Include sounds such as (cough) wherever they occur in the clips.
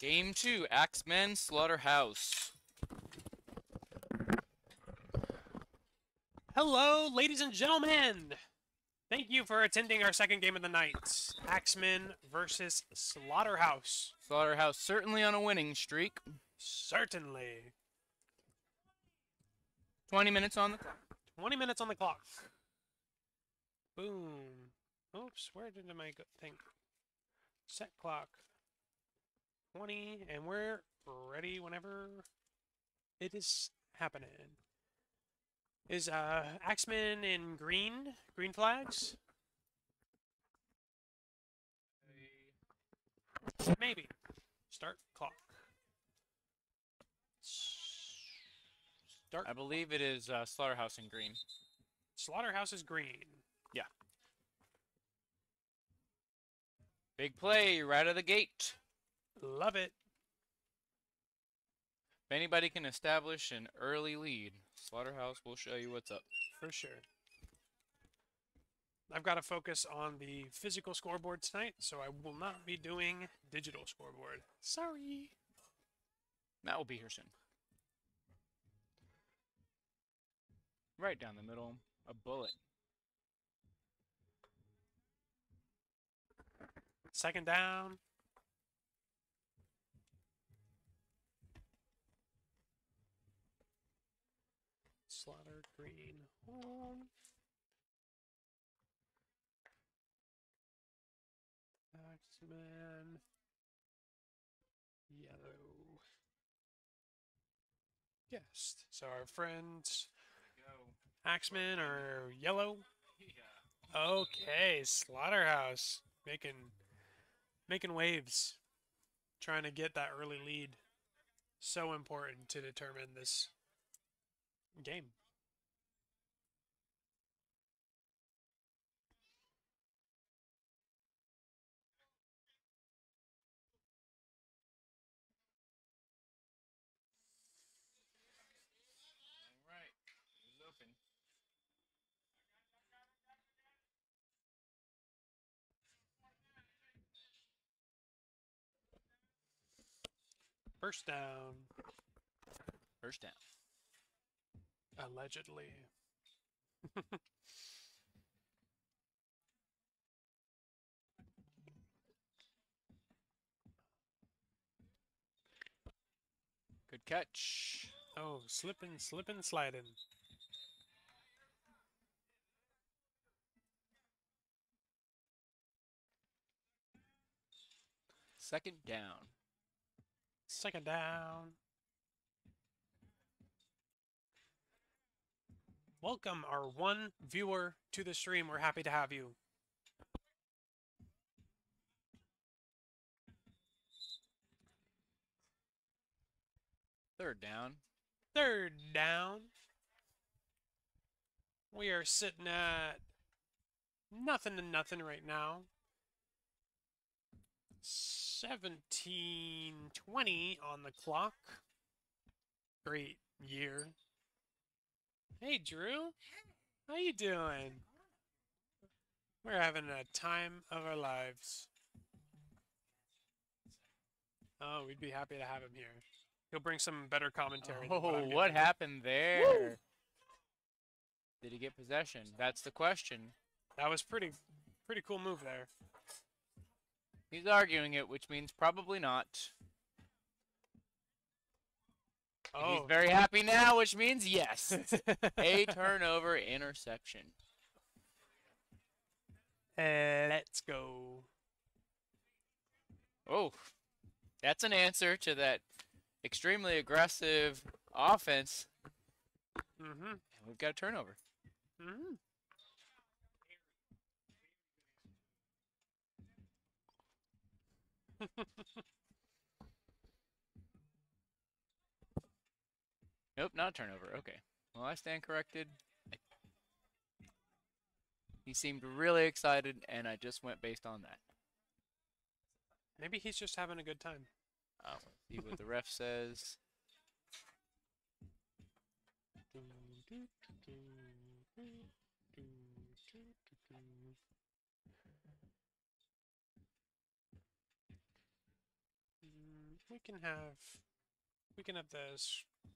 Game two, Axemen Slaughterhouse. Hello, ladies and gentlemen. Thank you for attending our second game of the night. Axemen versus Slaughterhouse. Slaughterhouse certainly on a winning streak. Certainly. 20 minutes on the clock. 20 minutes on the clock. Boom. Oops, where did my thing? Set clock. 20, and we're ready whenever it is happening. Is uh Axemen in green? Green flags? Maybe. Start clock. Start. I believe it is uh, Slaughterhouse in green. Slaughterhouse is green. Yeah. Big play right out of the gate. Love it. If anybody can establish an early lead, Slaughterhouse will show you what's up. For sure. I've got to focus on the physical scoreboard tonight, so I will not be doing digital scoreboard. Sorry. Matt will be here soon. Right down the middle, a bullet. Second down. Slaughter green home. Axemen. Yellow. Guest. So our friends Axemen or yellow. (laughs) Okay, Slaughterhouse making making waves, trying to get that early lead. So important to determine this game. First down, First down. allegedly. (laughs) Good catch. Oh, slipping, slipping, sliding. Second down. Second down. Welcome, our one viewer to the stream. We're happy to have you. Third down. Third down. We are sitting at nothing to nothing right now. 1720 on the clock. Great year. Hey Drew. How you doing? We're having a time of our lives. Oh, we'd be happy to have him here. He'll bring some better commentary. Oh, I'm what happened there? Did he get possession? That's the question. That was pretty pretty cool move there. He's arguing it, which means probably not. Oh, He's very happy now, which means yes. (laughs) A turnover interception. Let's go. Oh, that's an answer to that extremely aggressive offense. Mm-hmm. And we've got a turnover. Mm-hmm. (laughs) Nope, not a turnover. Okay. Well, I stand corrected. I- He seemed really excited, and I just went based on that. Maybe he's just having a good time. Uh, let's see what the ref says. (laughs) we can have we can have the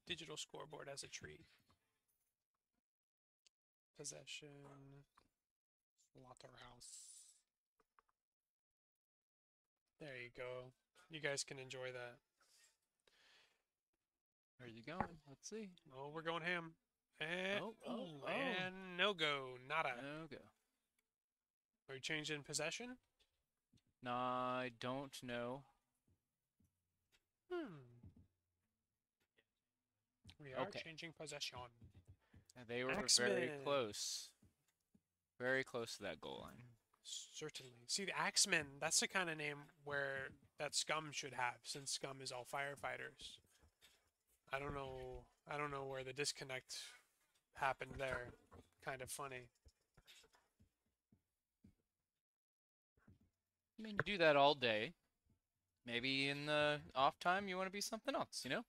digital scoreboard as a tree. Possession. Slaughterhouse. There you go. You guys can enjoy that. Where are you going? Let's see. Oh, we're going ham. And, Oh, oh, oh. and no go. Nada. No go. Are you changing possession? No, I don't know. Hmm. We are Okay. changing possession. Uh, They were very close. Very close to that goal line. Certainly. See, the Axemen, that's the kind of name where that Scum should have, since Scum is all firefighters. I don't know. I don't know where the disconnect happened there. Kind of funny. I mean, you do that all day. Maybe in the off time you want to be something else, you know?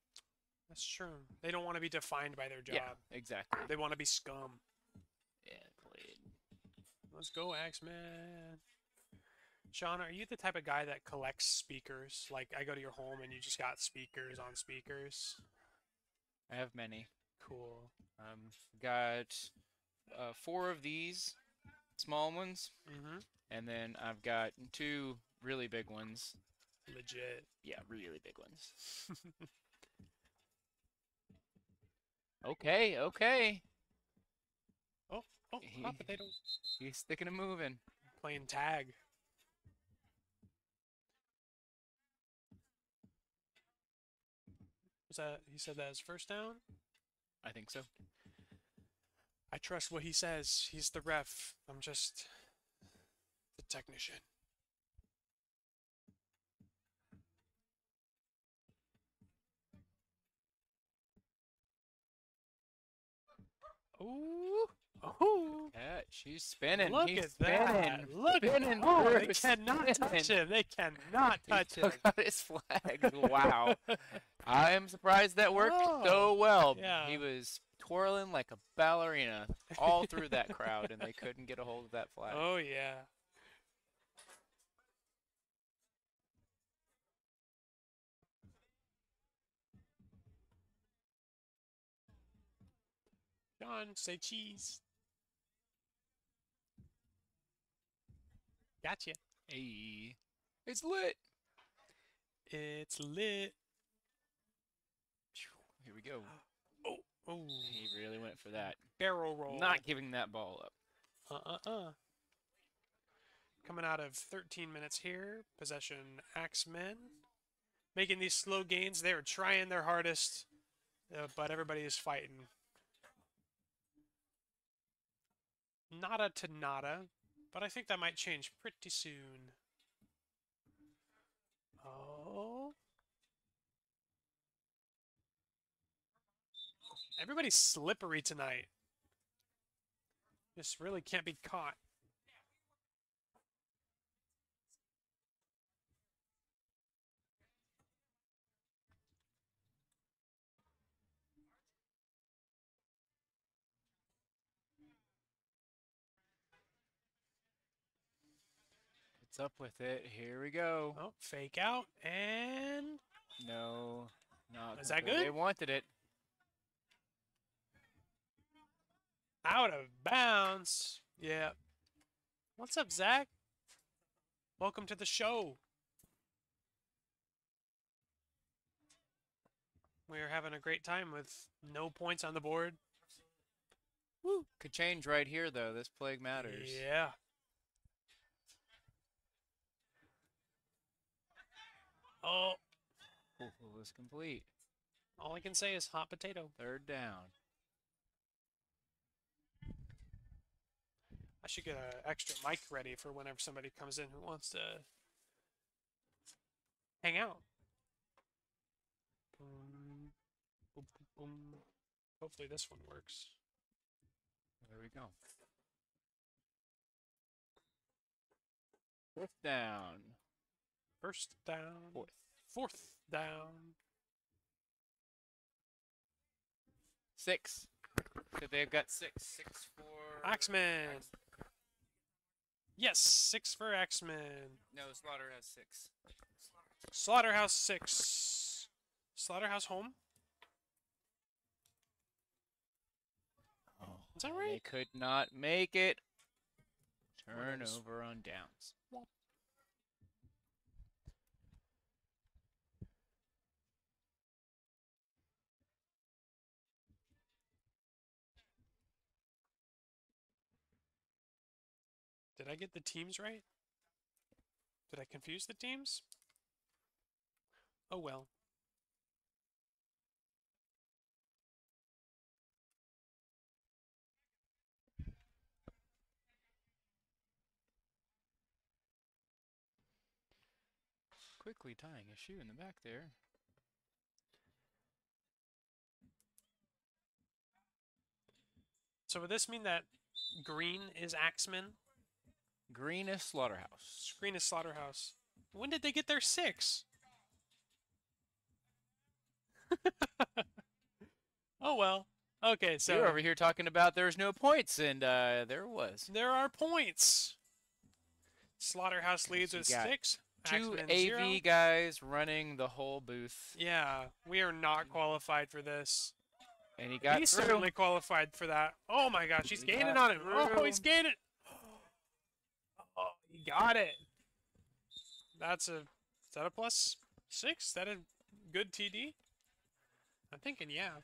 That's true. They don't want to be defined by their job. Yeah, exactly. They want to be scum. Yeah, played. Let's go, Axemen. Sean, are you the type of guy that collects speakers? Like, I go to your home and you just got speakers on speakers? I have many. Cool. Um, got uh, four of these small ones, Mm-hmm. and then I've got two really big ones. Legit. Yeah, really big ones. (laughs) Okay, okay. Oh, oh He- hot potato. He's sticking and moving. Playing tag. Was that he said that as first down? I think so. I trust what he says. He's the ref. I'm just the technician. Ooh. Oh. Yeah, she's spinning. Look He's at spinning. that. Look spinning at oh, they Bruce, cannot touch him. They cannot He touch him. took out his flag. Wow. I am surprised that worked Oh, so well. yeah. He was twirling like a ballerina all through that crowd, and they couldn't get a hold of that flag. Oh yeah. John, say cheese. Gotcha. Hey, it's lit. It's lit. Here we go. (gasps) Oh, oh. He really went for that. Barrel roll. Not giving that ball up. Uh uh uh. Coming out of 13 minutes here, possession Axemen. Making these slow gains. They are trying their hardest, uh, but everybody is fighting. Nada to nada, but I think that might change pretty soon. Oh. Everybody's slippery tonight. This really can't be caught. What's up with it? Here we go. Oh, fake out and No, not. Is that way They wanted it. out of bounds. Yeah. What's up, Zach? Welcome to the show. We are having a great time with no points on the board. Woo. Could change right here though. This plague matters. Yeah. Oh, it was complete. all I can say is hot potato. Third down. I should get an extra mic ready for whenever somebody comes in who wants to hang out. Hopefully this one works. There we go. Fourth down. First down. Fourth. Fourth down. Six. So they've got six. Six for. Axemen. Axe- Yes, six for Axemen. No, Slaughter has six. Slaughterhouse six. Slaughterhouse home. Oh, Is that right? They could not make it. Turnover on downs. Did I get the teams right? Did I confuse the teams? Oh well. Quickly tying a shoe in the back there. So would this mean that green is Axemen? Green is Slaughterhouse. Greenest Slaughterhouse. When did they get their six? (laughs) oh well. Okay, So you're over here talking about there's no points, and uh, there was. there are points. Slaughterhouse leads with six. Two AV zero. guys running the whole booth, Yeah, we are not qualified for this. and he got he's through. certainly qualified for that. Oh my gosh, he's He gaining on him. Oh, he's gaining. Got it. That's a. Is that a plus six? Is that a good TD? I'm thinking, yeah.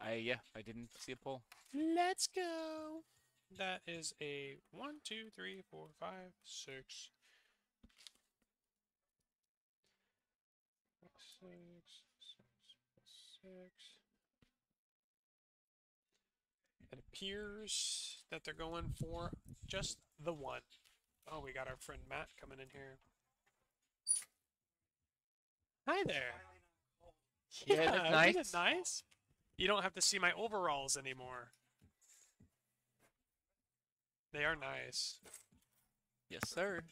I yeah, I didn't see a pull. Let's go. That is a one, two, three, four, five, six. Six, six, six. It appears that they're going for just the one. Oh, we got our friend Matt coming in here. Hi there. Yeah, isn't nice. it nice? You don't have to see my overalls anymore. They are nice. Yes, sir.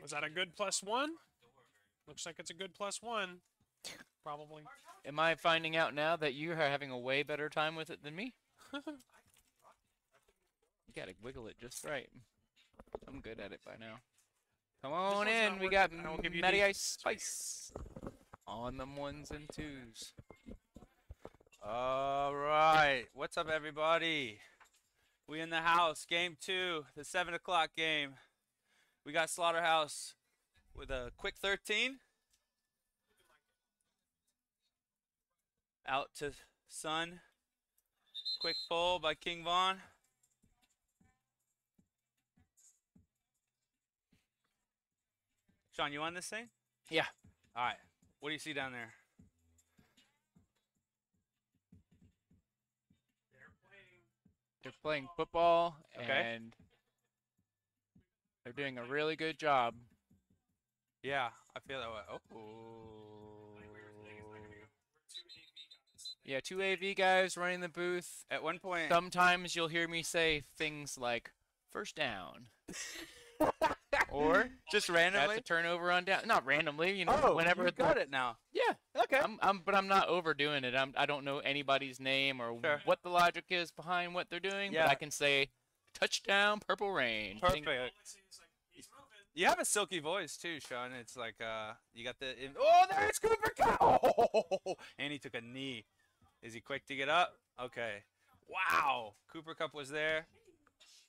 Was that a good plus one? Looks like it's a good plus one. Probably. Am I finding out now that you are having a way better time with it than me? (laughs) Gotta wiggle it just right. I'm good at it by now. Come on in, we got working. I you Matty Ice Spice on them ones and twos. All right. What's up, everybody? We in the house. Game two, the seven o'clock game. We got Slaughterhouse with a quick 13. Out to Sun. Quick pull by King Vaughn. Sean, you on this thing? Yeah. All right. What do you see down there? They're playing football Okay. and they're doing a really good job. Yeah, I feel that way. Oh. Yeah, two AV guys running the booth. At one point, Sometimes you'll hear me say things like first down. (laughs) (laughs) or just that's randomly. a turnover on down. Not randomly, you know, oh, whenever you the- got it now. Yeah, Okay. I'm, I'm, but I'm not overdoing it. I'm, I don't know anybody's name or Sure. what the logic is behind what they're doing. Yeah. But I can say, touchdown, Purple Rain. Perfect. You have a silky voice too, Sean. It's like uh, you got the oh, there's Cooper Kupp. Oh, (laughs) and he took a knee. Is he quick to get up? Okay. Wow, Cooper Kupp was there.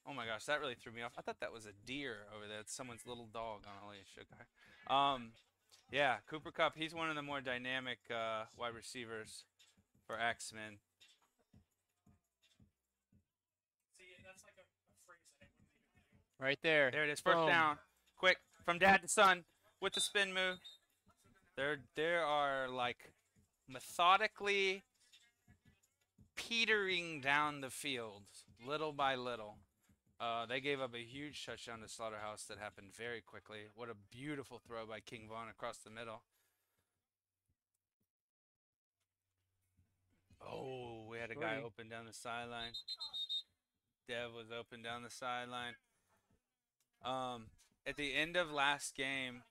Oh my gosh, that really threw me off. I thought that was a deer over there. It's someone's little dog on a leash. Okay. Um, yeah, Cooper Kupp. He's one of the more dynamic uh, wide receivers for Axemen. right there. There it is. First Boom. down. Quick from dad to son with the spin move. There there are like methodically petering down the field little by little. Uh, they gave up a huge touchdown to Slaughterhouse that happened very quickly. What a beautiful throw by King Vaughn across the middle. Oh, we had a guy open down the sideline. Dev was open down the sideline. Um, at the end of last game,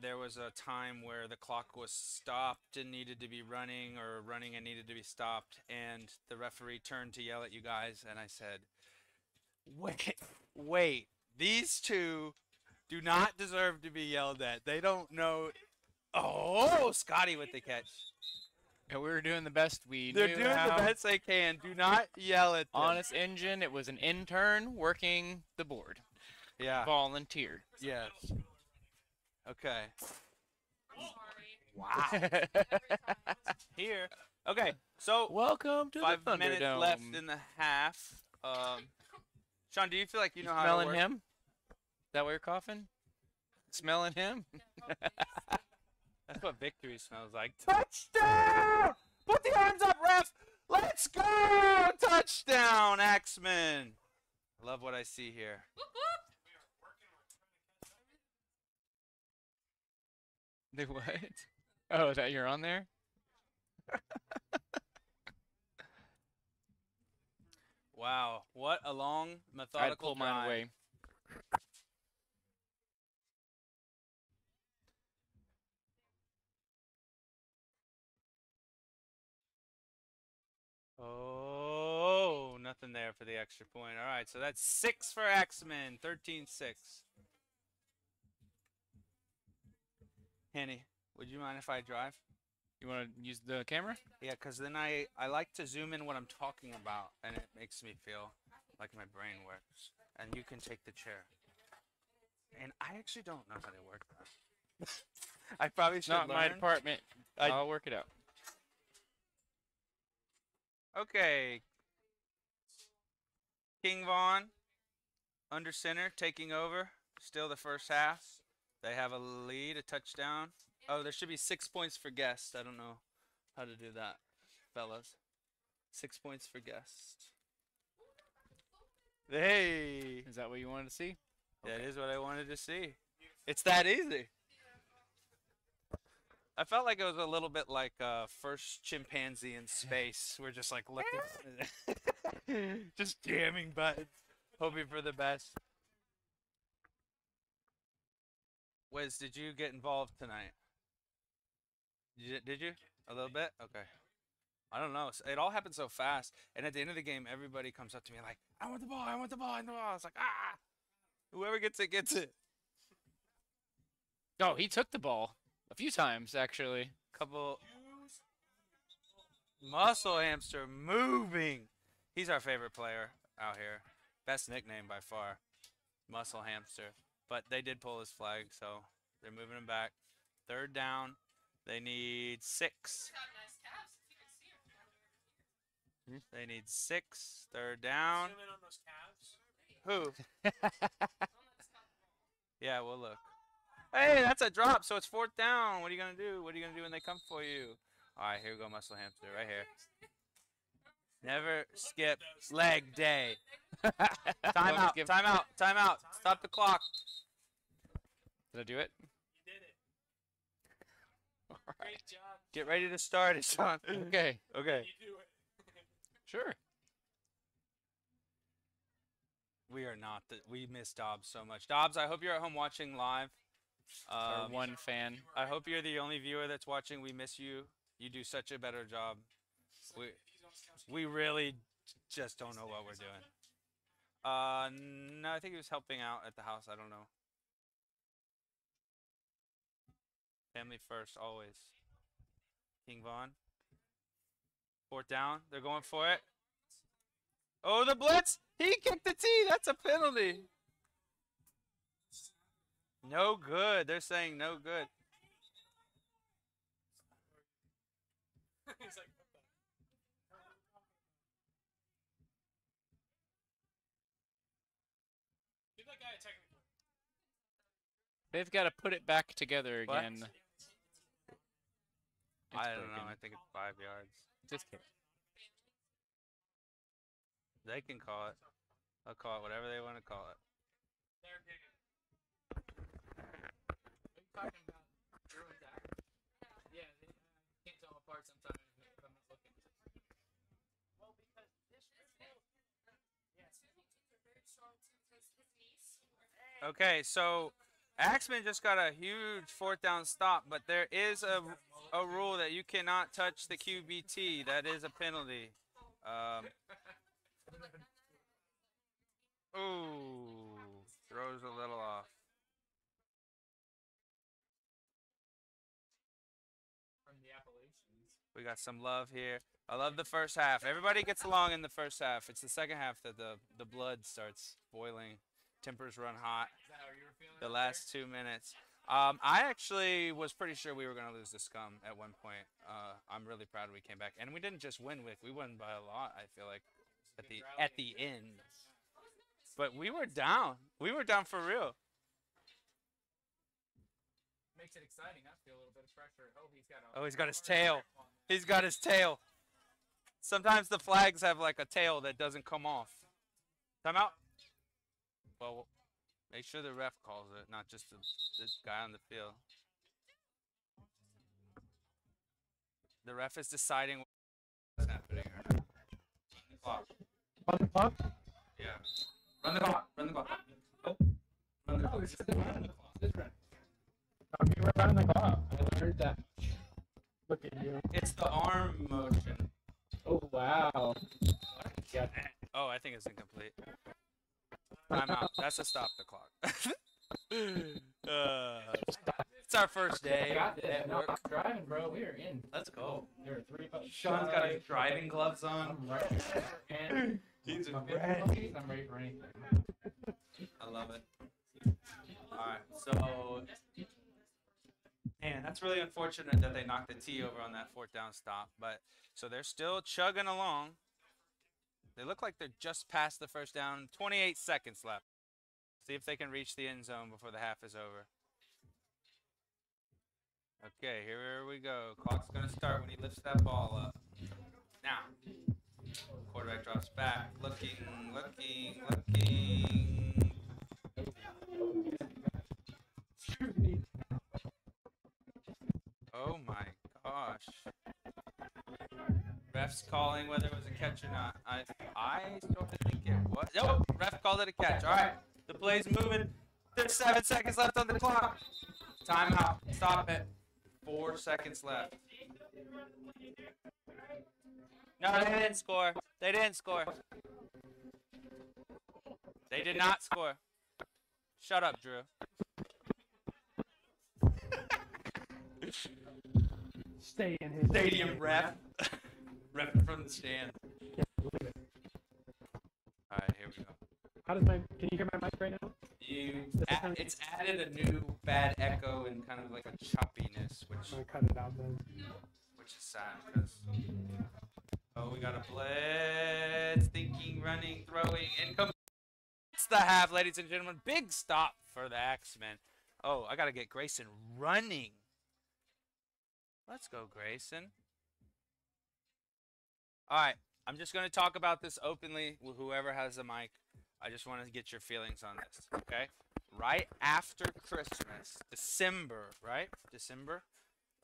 there was a time where the clock was stopped and needed to be running, or running and needed to be stopped, and the referee turned to yell at you guys, and I said, "Wait, wait, these two do not deserve to be yelled at. They don't know Oh, Scotty with the catch. And we were doing the best we They're knew doing how. the best they can. Do not yell at them. Honest engine. It was an intern working the board. Yeah. Volunteer. Yes. Okay. Wow. (laughs) Here. Okay. So Welcome to five the minutes left in the half. Um, Sean, do you feel like you know how to Smelling him? Is that why you're coughing? Smelling him? (laughs) That's what victory smells like. Touchdown! Put the hands up, ref! Let's go! Touchdown, Axemen! I love what I see here. (laughs) They what? Oh, that you're on there? (laughs) Wow, what a long, methodical I'd mine away. Oh, nothing there for the extra point. All right, so that's six for Axemen, 13 6. Henny, would you mind if I drive? You want to use the camera? Yeah, because then I, I like to zoom in what I'm talking about, and it makes me feel like my brain works. And you can take the chair. And I actually don't know how to work that. (laughs) I probably should not my department. I- I'll work it out. Okay. King Vaughn, under center, taking over. Still the first half. They have a lead, a touchdown. Oh, there should be six points for guest. I don't know how to do that, fellas. Six points for guest. Hey, Is that what you wanted to see? that is what I wanted to see. It's that easy. I felt like it was a little bit like uh, first chimpanzee in space. We're just like looking, (laughs) (laughs) just jamming buttons, hoping for the best. Wiz, did you get involved tonight? Did you, did you? A little bit? Okay. I don't know. It all happened so fast. And at the end of the game, everybody comes up to me like, I want the ball, I want the ball, I want the ball. I was like, ah! Whoever gets it, gets it. Oh, he took the ball a few times actually. Couple. Muscle hamster moving. He's our favorite player out here. Best nickname by far. Muscle hamster. But they did pull his flag, so they're moving him back. Third down. They need six. They need six. Third down. Who? (laughs) Yeah, we'll look. Hey, that's a drop, so it's fourth down. What are you gonna do? What are you gonna do when they come for you? All right, here we go, muscle hamster, right here. Never skip leg day. (laughs) Time out, time out, time out. Stop the clock. Did I do it? (laughs) Great job. Get ready to start (laughs) it, Sean. Okay, Okay. You do it. sure. We are not. The, we miss Dobbs so much. Dobbs, I hope you're at home watching live. Our Um, one fan. I hope you're the only viewer that's watching. We miss you. You do such a better job. We, we really just don't know what we're doing. Uh, no, I think he was helping out at the house. I don't know. Family first, always. King Vaughn. Fourth down. They're going for it. Oh, the blitz! He kicked the tee. That's a penalty. No good. They're saying no good. He's like, what the? Give that guy a technical. They've got to put it back together What? Again. It's I don't know. I think it's five yards. Just kidding. They can call it. They'll call it whatever they want to call it. They're digging. Are you talking about Drew and Zach? Yeah, they, uh, can't tell them apart sometimes if I'm not looking. Well, because this is Yes. Okay, so Axemen just got a huge fourth down stop, but there is a, a rule that you cannot touch the QBT. That is a penalty. Um, ooh, throws a little off. We got some love here. I love the first half. Everybody gets along in the first half. It's the second half that the the blood starts boiling, tempers run hot. The last two minutes. Um, I actually was pretty sure we were gonna lose the scum at one point. Uh, I'm really proud we came back, and we didn't just win. We won by a lot. I feel like at the at the end. But we were down. We were down for real. Makes it exciting. I feel a little bit of pressure. Oh, he's got a. Oh, he's got his tail. grip on that. He's got his tail. Sometimes the flags have like a tail that doesn't come off. Time out. Well, make sure the ref calls it, not just the, the guy on the field. The ref is deciding what's happening or not. Clock. On the clock? Yeah. Run the clock. Run the clock. Oh. Run the Oh, clock. it's just the clock. It's right. Okay, we're around the clock. I learned that. Look at you. It's the arm motion. Oh, wow. Yeah. Oh, I think it's incomplete. Time out. That's a stop the clock. (laughs) uh, it's our first day Got this. at No, work. I'm driving, bro. We are in. Let's go. There are three of us. Sean's got his driving gloves on. I'm right. And (laughs) He's my ready. I'm ready for anything. I love it. Alright, so. Man, that's really unfortunate that they knocked the T over on that fourth down stop. But so they're still chugging along. They look like they're just past the first down. 28 seconds left. See if they can reach the end zone before the half is over. Okay, here we go. Clock's gonna start when he lifts that ball up. Now, quarterback drops back, looking, looking, looking. Oh my gosh. Ref's calling whether it was a catch or not. I I still think it was. Nope, ref called it a catch. All right, the play's moving. There's seven seconds left on the clock. Timeout. Stop it. Four seconds left. No, they didn't score. They didn't score. They did not score. Shut up, Drew. Stay in his Stadium ref. (laughs) ref from the stand. Alright, here we go. How does my? Can you hear my mic right now? You, add, it's added a new bad echo and kind of like a choppiness, which I'm gonna cut it out then. which is sad because. Oh, we got a blitz, thinking, running, throwing, income. It's the half, ladies and gentlemen. Big stop for the Axemen. Oh, I gotta get Grayson running. Let's go, Grayson. All right, I'm just gonna talk about this openly with whoever has the mic. I just want to get your feelings on this, okay? Right after Christmas, December, right? December.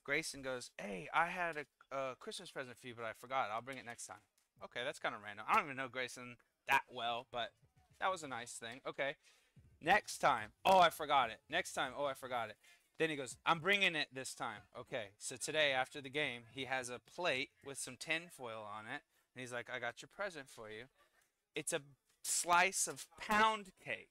Grayson goes, "Hey, I had a, a Christmas present for you, but I forgot. I'll bring it next time." Okay, that's kind of random. I don't even know Grayson that well, but that was a nice thing. Okay. Next time. Oh, I forgot it. Next time. Oh, I forgot it. Then he goes, I'm bringing it this time. Okay. So today, after the game, he has a plate with some tin foil on it. And he's like, I got your present for you. It's a slice of pound cake.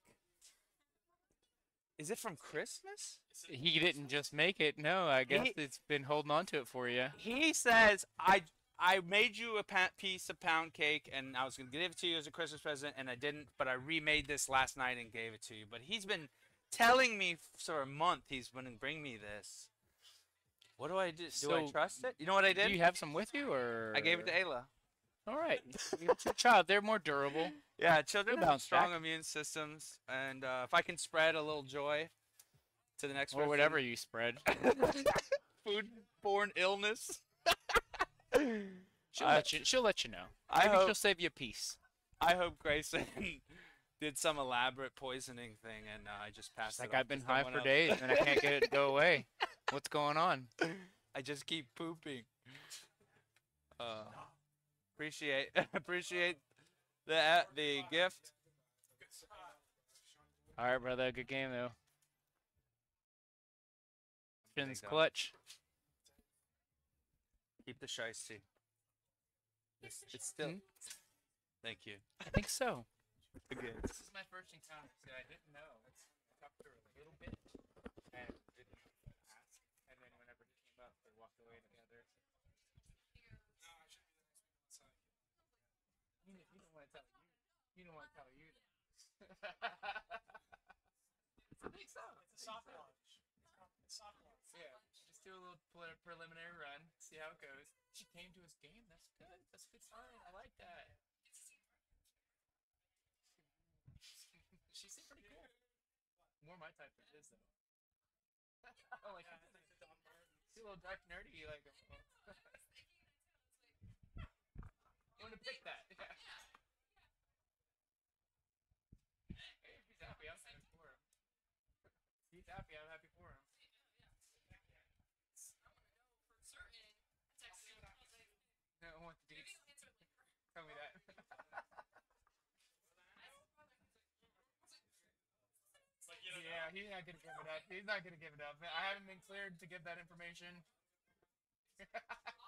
Is it from Christmas? He didn't just make it. No, I guess He- it's been holding on to it for you. He says, I I made you a piece of pound cake and I was going to give it to you as a Christmas present and I didn't, but I remade this last night and gave it to you. But he's been telling me for a month he's going to bring me this. What do I do? Do I trust it? You know what I did? Do you have some with you, or I gave it to Ayla. All right, it's your (laughs) child. They're more durable. Yeah, children have strong back. immune systems, and uh, if I can spread a little joy to the next or person- whatever you spread. (laughs) foodborne illness. (laughs) She'll I- let you. She'll let you know. I Maybe hope- she'll save you a piece. I hope Grayson did some elaborate poisoning thing, and uh, I just passed It's it like I've been high for else. days and I can't get it to go (laughs) away. What's going on? I just keep pooping. Uh, appreciate (laughs) appreciate the uh, the gift. All right, brother. Good game though. Shins clutch. Keep the shiesty. It's, it's still. Hmm? Thank you. I think so again. This is my first encounter, so I didn't know. I talked to her a little bit and didn't ask. And then whenever he came up, they walked away together. No, I should be the next one to you. Don't want to tell you. You don't want to tell you. it's a big song. It's a soft launch. It's launch. Yeah, just do a little preliminary run, see how it goes. She came to his game. That's good. That's a good sign. I like that. My type his though. (laughs) oh, like she's (laughs) a little dark nerdy. Like, (laughs) oh. I'm gonna pick that. Yeah. Hey, if he's happy, I'm happy for him. If he's happy, I'm happy for him. No, I want the deets. Tell me that. yeah, he's not gonna give it up. He's not gonna give it up. I haven't been cleared to give that information. (laughs)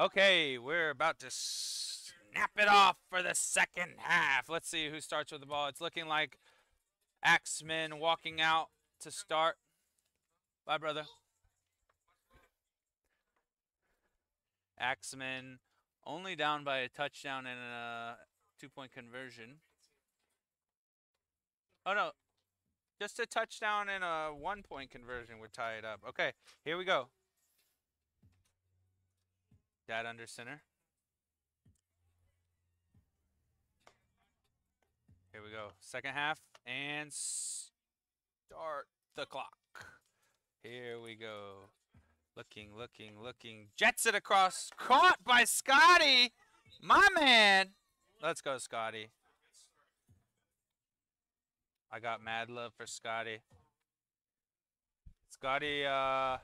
Okay, we're about to snap it off for the second half. Let's see who starts with the ball. It's looking like Axemen walking out to start. Bye, brother. Axemen only down by a touchdown and a two-point conversion. Oh no, just a touchdown and a one-point conversion would tie it up. Okay, here we go. Dad under center. Here we go. Second half and start the clock. Here we go. Looking, looking, looking. Jets it across. Caught by Scotty. My man. Let's go, Scotty. I got mad love for Scotty. Scotty uh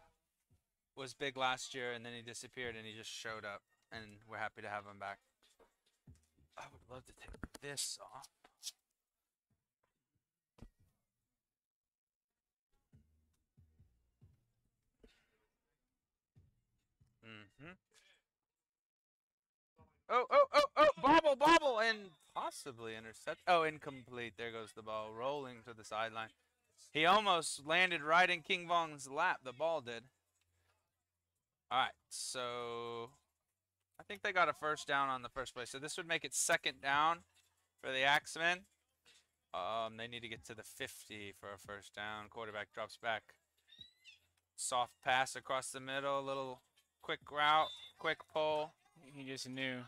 was big last year and then he disappeared and he just showed up and we're happy to have him back. I would love to take this off. Mm-hmm. Oh, oh, oh, oh, bobble, bobble, and possibly intercept. Oh, incomplete. There goes the ball rolling to the sideline. He almost landed right in King Vaughn's lap. The ball did. All right, so I think they got a first down on the first play. So this would make it second down for the Axemen. Um, they need to get to the 50 for a first down. Quarterback drops back. Soft pass across the middle, little quick route, quick pull. He just knew.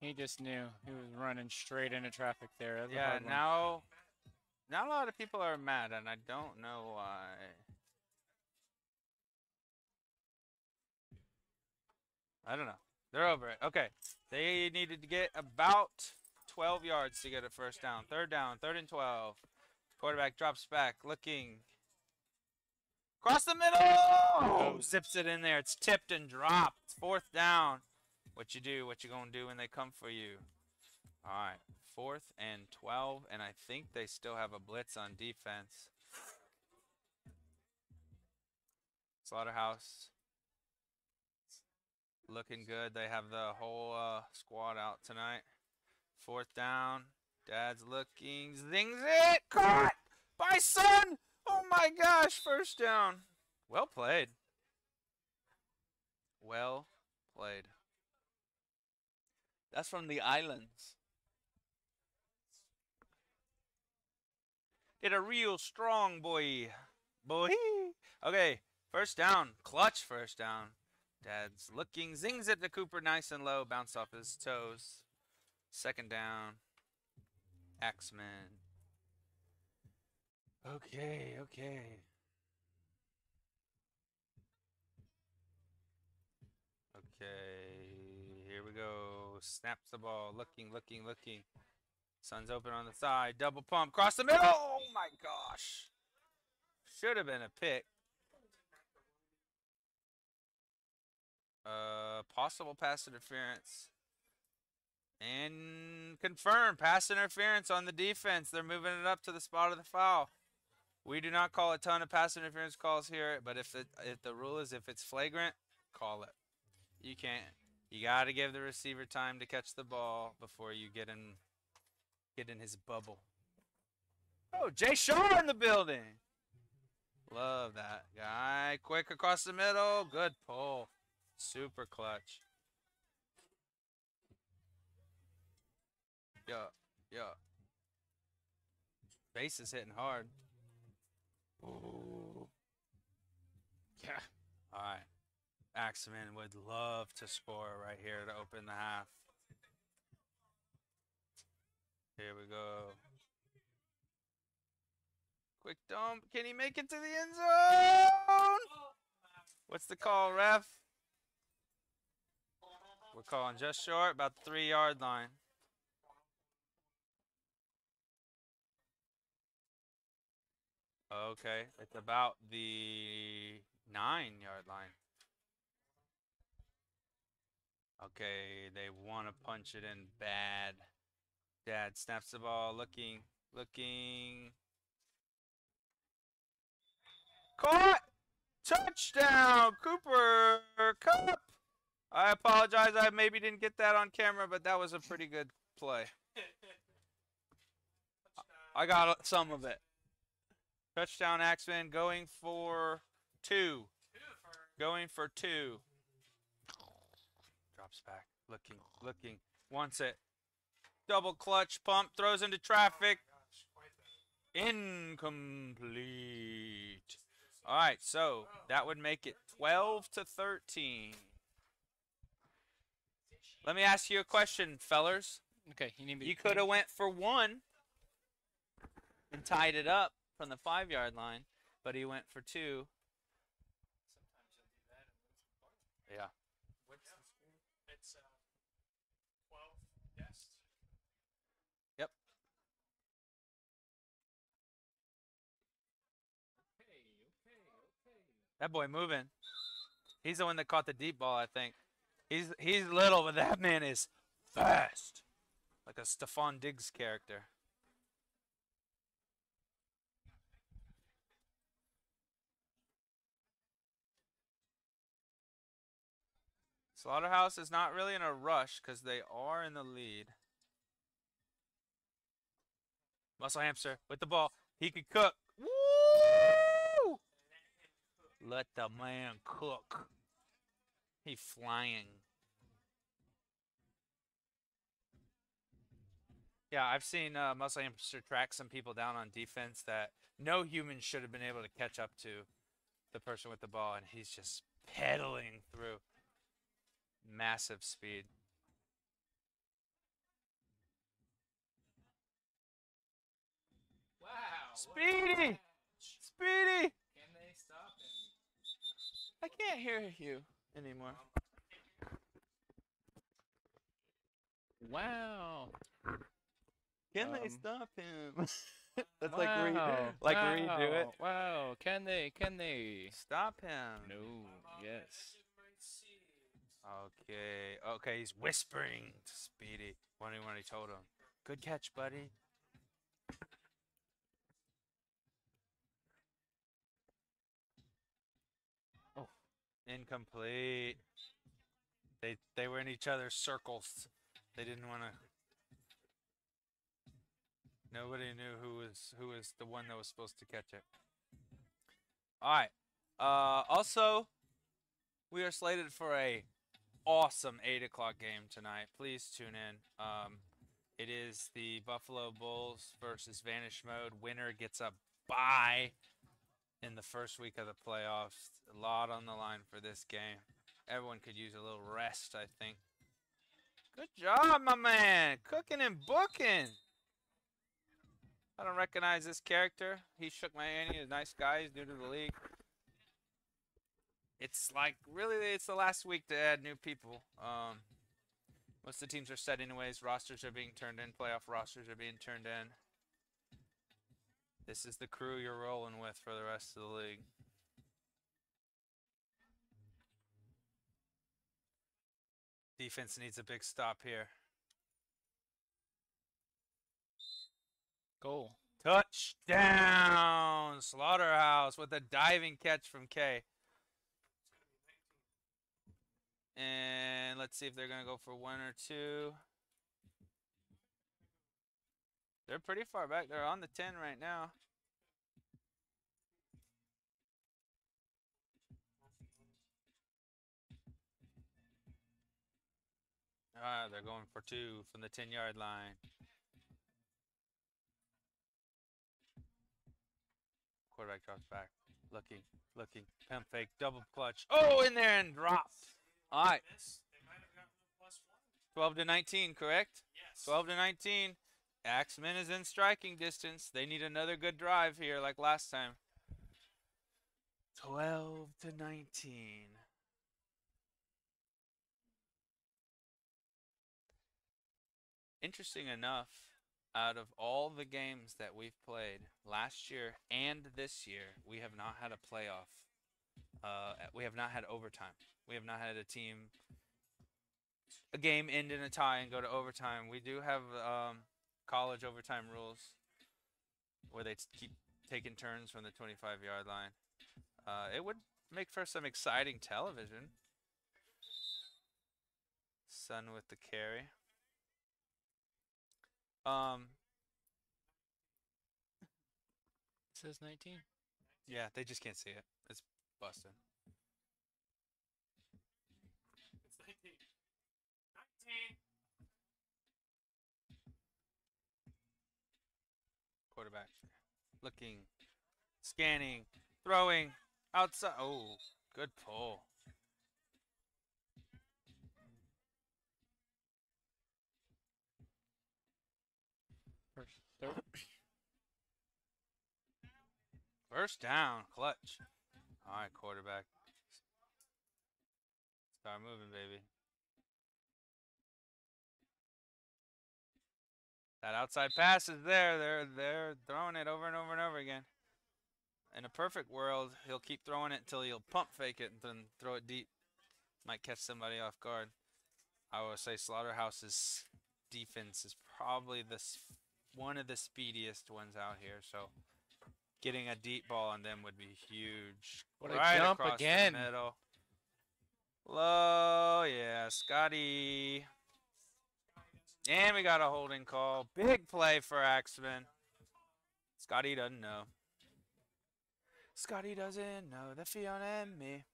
He just knew. He was running straight into traffic there. Yeah, now, now a lot of people are mad, and I don't know why. I don't know. They're over it. Okay. They needed to get about 12 yards to get a first down. Third down, third and 12. Quarterback drops back, looking. Across the middle! Oh, zips it in there. It's tipped and dropped. Fourth down. What you do, what you gonna do when they come for you. All right. Fourth and 12, and I think they still have a blitz on defense. Slaughterhouse looking good. They have the whole uh, squad out tonight. Fourth down. Dad's looking. Zings it. Caught by Son. Oh my gosh. First down. Well played. Well played. That's from the islands. Did a real strong boy. Boy. Okay. First down. Clutch first down. Dad's looking. Zings it the Cooper nice and low. Bounce off his toes. Second down. Axemen. Okay, okay. Okay, here we go. Snaps the ball. Looking, looking, looking. Sun's open on the side. Double pump. Cross the middle. Oh my gosh. Should have been a pick. Uh, possible pass interference. And confirm pass interference on the defense. They're moving it up to the spot of the foul. We do not call a ton of pass interference calls here, but if the if the rule is if it's flagrant, call it. You can't. You got to give the receiver time to catch the ball before you get in get in his bubble. Oh, Jay Shaw in the building. Love that guy. Quick across the middle. Good pull. Super clutch. Yeah, yeah. Base is hitting hard. Ooh. Yeah. All right. Axemen would love to score right here to open the half. Here we go. Quick dump. Can he make it to the end zone? What's the call, ref? We're calling just short, about the three yard line. Okay, it's about the nine yard line. Okay, they want to punch it in bad. Dad snaps the ball, looking, looking. Caught! Touchdown! Cooper Kupp! I apologize, I maybe didn't get that on camera, but that was a pretty good play. I got some of it. Touchdown, Axemen, going for two. Going for two. Drops back, looking, looking, wants it. Double clutch pump, throws into traffic. Incomplete. All right, so that would make it 12 to 13. Let me ask you a question, fellers. Okay, you need me. You could have went for one and tied it up from the five yard line, but he went for two. Yeah. It's uh, 12. Yes. Yep. That boy moving. He's the one that caught the deep ball, I think. He's he's little, but that man is fast. Like a Stefon Diggs character. Slaughterhouse is not really in a rush because they are in the lead. Muscle hamster with the ball. He could cook. Woo! Let the man cook. He flying. Yeah, I've seen uh, Muscle Hamster track some people down on defense that no human should have been able to catch up to the person with the ball, and he's just pedaling through. Massive speed. Wow. Speedy! Speedy! Can they stop him? I can't hear you anymore. Wow. Can they Um, stop him? (laughs) That's like re- Wow, like redo it. wow, Wow. Can they? Can they? Stop him. No. Yes. Okay. Okay, he's whispering to Speedy. Wondering what he told him. Good catch, buddy. Incomplete. They they were in each other's circles. They didn't want to. Nobody knew who was who was the one that was supposed to catch it. All right. Uh, also, we are slated for a awesome eight o'clock game tonight. Please tune in. Um, it is the Buffalo Bulls versus Vanish Mode. Winner gets a bye in the first week of the playoffs. A lot on the line for this game. Everyone could use a little rest, I think. Good job, my man. Cooking and booking. I don't recognize this character. He shook my hand. He's a nice guy. He's new to the league. It's like really, it's the last week to add new people. Um, most of the teams are set anyways. Rosters are being turned in. Playoff rosters are being turned in. This is the crew you're rolling with for the rest of the league. Defense needs a big stop here. Goal. Touchdown! Slaughterhouse with a diving catch from K. And let's see if they're going to go for one or two. They're pretty far back. They're on the 10 right now. Ah, they're going for two from the 10 yard line. Quarterback drops back. Looking, looking. Pump fake, double clutch. Oh, in there and dropped. All right. Miss. They might have gotten a plus one. 12 to 19, correct? Yes. 12 to 19. Axemen is in striking distance. They need another good drive here like last time. 12 to 19. Interesting enough, out of all the games that we've played last year and this year, we have not had a playoff. Uh, we have not had overtime. We have not had a team a game end in a tie and go to overtime. We do have um, college overtime rules where they keep taking turns from the 25 yard line. Uh, it would make for some exciting television. Sun with the carry. Um, It says 19. yeah, they just can't see it. It's busted. It's 19. 19. Quarterback looking, scanning, throwing, outside. Oh, good pull. First, third. First down, clutch. All right, quarterback. Start moving, baby. That outside pass is there. They're they're throwing it over and over and over again. In a perfect world, he'll keep throwing it until he'll pump fake it and then throw it deep. Might catch somebody off guard. I would say Slaughterhouse's defense is probably the one of the speediest ones out here. So getting a deep ball on them would be huge. What a right jump across the again. middle. Low, yeah, Scotty. And we got a holding call. Big play for Axemen. Scotty doesn't know. Scotty doesn't know the Fiona and me.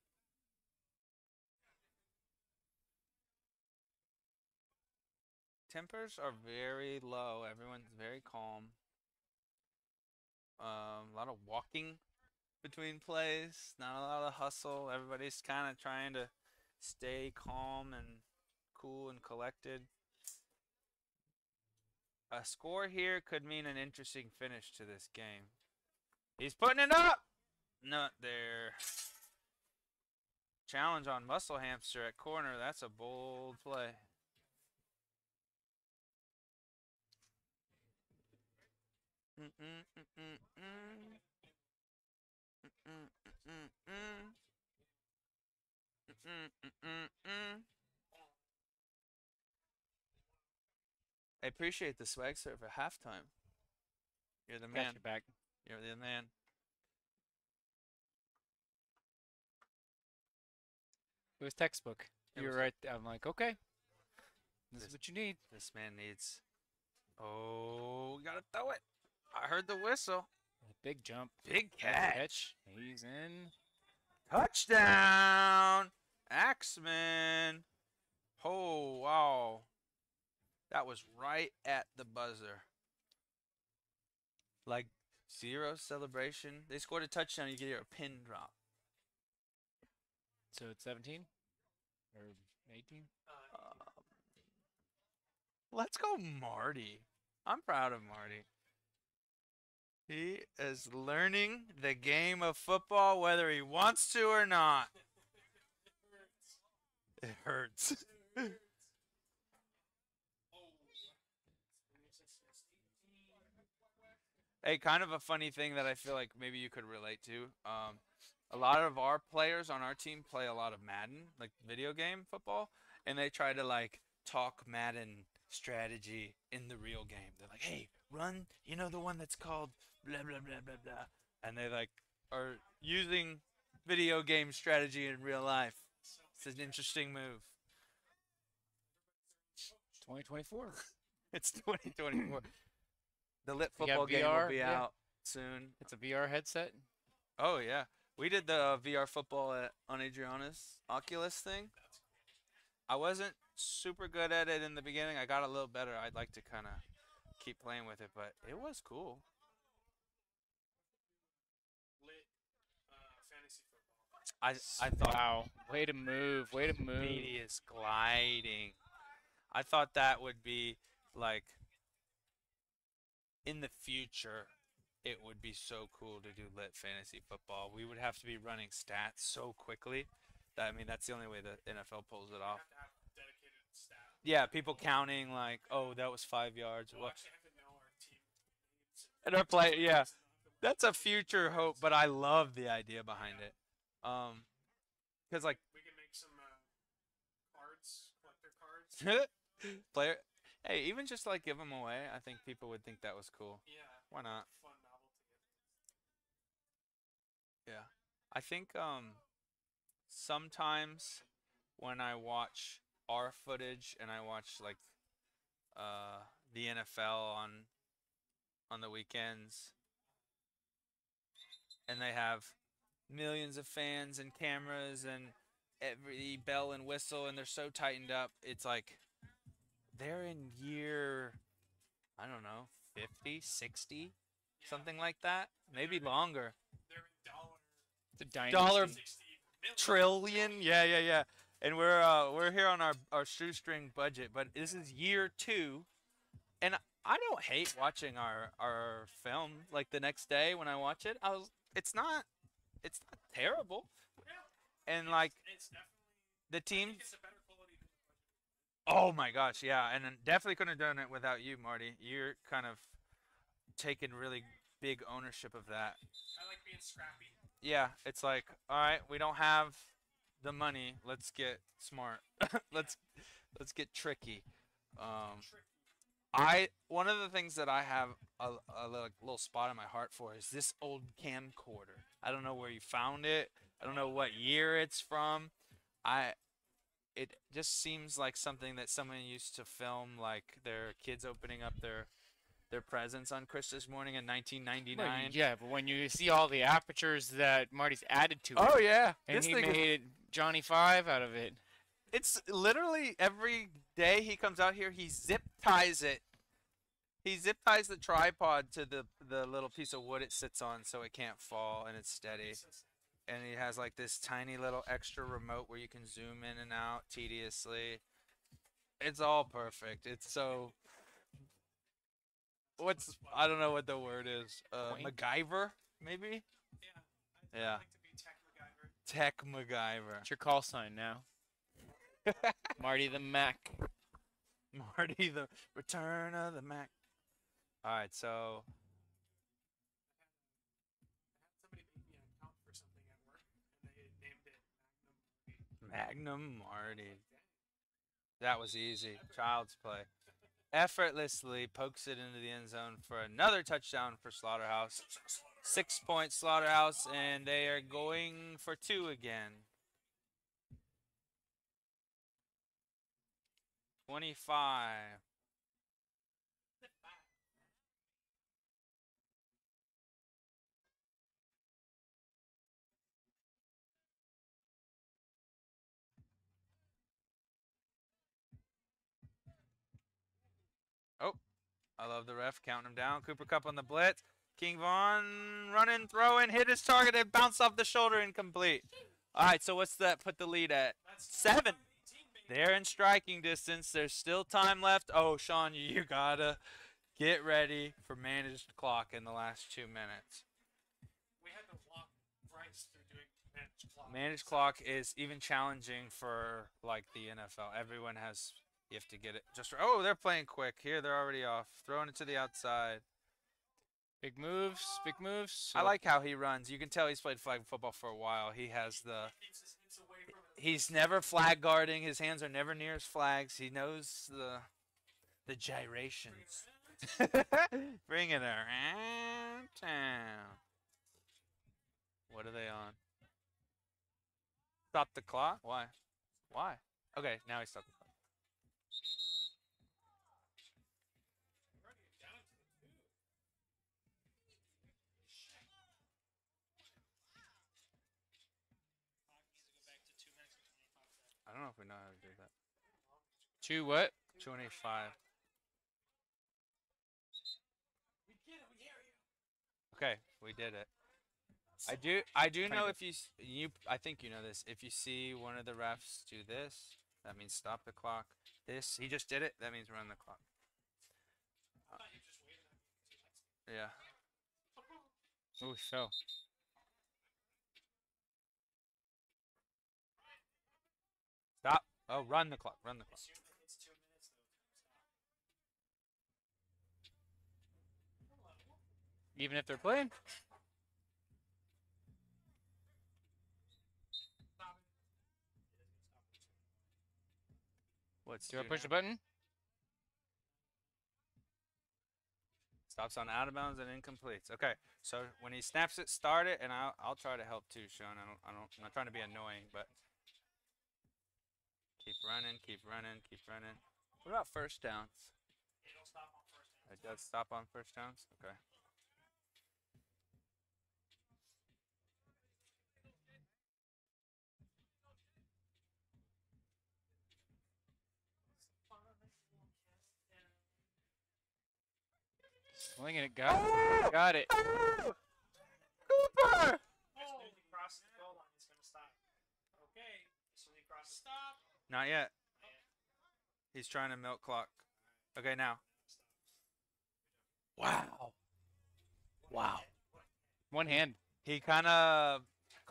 Tempers are very low. Everyone's very calm. Um, a lot of walking between plays. Not a lot of hustle. Everybody's kind of trying to stay calm and cool and collected. A score here could mean an interesting finish to this game. He's putting it up. Not there. Challenge on Muscle Hamster at corner. That's a bold play. Mm-mm, I appreciate the swag sir for halftime. You're the Got man. your back. You're the man. It was textbook. It You're was- right. I'm like, okay. This is what you need. This man needs. Oh, we gotta throw it. I heard the whistle. Big jump. Big Good catch. He's in. Touchdown, Axemen. Oh wow, that was right at the buzzer. Like zero celebration. They scored a touchdown. You get hear a pin drop. So it's 17 or 18. Um, let's go, Marty. I'm proud of Marty. He is learning the game of football whether he wants to or not. It hurts. (laughs) hey, kind of a funny thing that I feel like maybe you could relate to. Um, a lot of our players on our team play a lot of Madden, like video game football, and they try to like talk Madden strategy in the real game. They're like, "Hey, run, you know the one that's called blah blah blah blah blah," and they like are using video game strategy in real life. It's an interesting move. 2024. (laughs) It's 2024. The lit football game will be Yeah. out soon. It's a VR headset. Oh yeah, we did the uh, VR football at, on Adriana's Oculus thing. I wasn't super good at it in the beginning. I got a little better. I'd like to kind of keep playing with it, but it was cool. Lit uh. I I thought Wow. Way to move. Way to move. media is gliding. I thought that would be like in the future. It would be so cool to do lit fantasy football. We would have to be running stats so quickly. That I mean, that's the only way the NFL pulls it off. have have. Yeah, people counting like, oh, that was five yards. We'll What? actually have to know our And our play, (laughs) yeah, so not the- that's a future hope. But I love the idea behind it. Um, cause like We can make some uh, cards, collector cards. (laughs) player, hey, even just like give them away, I think people would think that was cool. yeah. Why not? Fun novelty. Yeah. I think um sometimes when I watch our footage and I watch like uh the NFL on on the weekends and they have millions of fans and cameras and every bell and whistle and they're so tightened up it's like they're in year I don't know 50 60 something like that maybe longer They're in dollar It's a dynasty. Dollar- trillion. Yeah, yeah, yeah. And we're uh we're here on our our shoestring budget, but this is year two, and I don't hate watching our our film like the next day when I watch it. I was it's not it's not terrible, and like It's definitely. the I team. think it's a better quality than the budget. Oh my gosh, yeah, and definitely couldn't have done it without you, Marty. You're kind of taking really big ownership of that. I like being scrappy. yeah, it's like, all right, we don't have the money. Let's get smart. (laughs) let's let's get tricky. Um, Tricky. I one of the things that I have a, a little, little spot in my heart for is this old camcorder. I don't know where you found it. I don't know what year it's from. I it just seems like something that someone used to film like their kids opening up their their presents on Christmas morning in Well, 1999. yeah, but when you see all the apertures that Marty's added to it, Oh yeah, and this he thing is made Johnny Five out of it. It's literally every day he comes out here, he zip ties it. He zip ties the tripod to the the little piece of wood it sits on so it can't fall and it's steady. And it has like this tiny little extra remote where you can zoom in and out tediously. It's all perfect. It's so What's I don't know what the word is. Uh, MacGyver maybe? Yeah. I, Yeah. Like to be tech MacGyver. Tech MacGyver. It's your call sign now. (laughs) Marty the Mac. Marty the Return of the Mac. All right, so I had somebody make me an account for something at work, and they named it Magnum. Marty. That was easy. Child's play. Effortlessly pokes it into the end zone for another touchdown for Slaughterhouse. Six point Slaughterhouse, and they are going for two again. 25. Oh, I love the ref counting him down. Cooper Kupp on the blitz. King Vaughn running, throwing, hit his target, and bounce off the shoulder, incomplete. All right, so what's that? Put the lead at seven. They're in striking distance. There's still time left. Oh, Sean, you, gotta get ready for managed clock in the last two minutes. We had to walk Bryce through doing managed clock. Managed clock is even challenging for like the NFL. Everyone has you have to get it just. right. Oh, they're playing quick here. They're already off. Throwing it to the outside. Big moves, big moves. I like how he runs. You can tell he's played flag football for a while. He has the. He's never flag guarding. His hands are never near his flags. He knows the, the gyrations. (laughs) Bring it around town. What are they on? Stop the clock. Why? Why? Okay, now he stopped don't know if we know how to do that. Two what? 25. Okay, we did it. I do I do know if you you I think you know this. If you see one of the refs do this, that means stop the clock. This he just did it. That means run the clock. Uh, Yeah. (laughs) Oh, so. Stop. Oh, run the clock. Run the clock. Even if they're playing. What's Do I push now? the button? Stops on out of bounds and incompletes. Okay, so when he snaps it, start it, and I'll I'll try to help too, Sean. I don't I don't I'm not trying to be annoying, but keep running, keep running, keep running. What about first downs? It does stop on first downs. Okay. Swinging it, got it. Got it. Cooper! crosses the goal line, it's gonna stop. Okay, so he crosses stop. Not yet. He's trying to milk clock. Okay, now. Wow. Wow. One hand. He kind of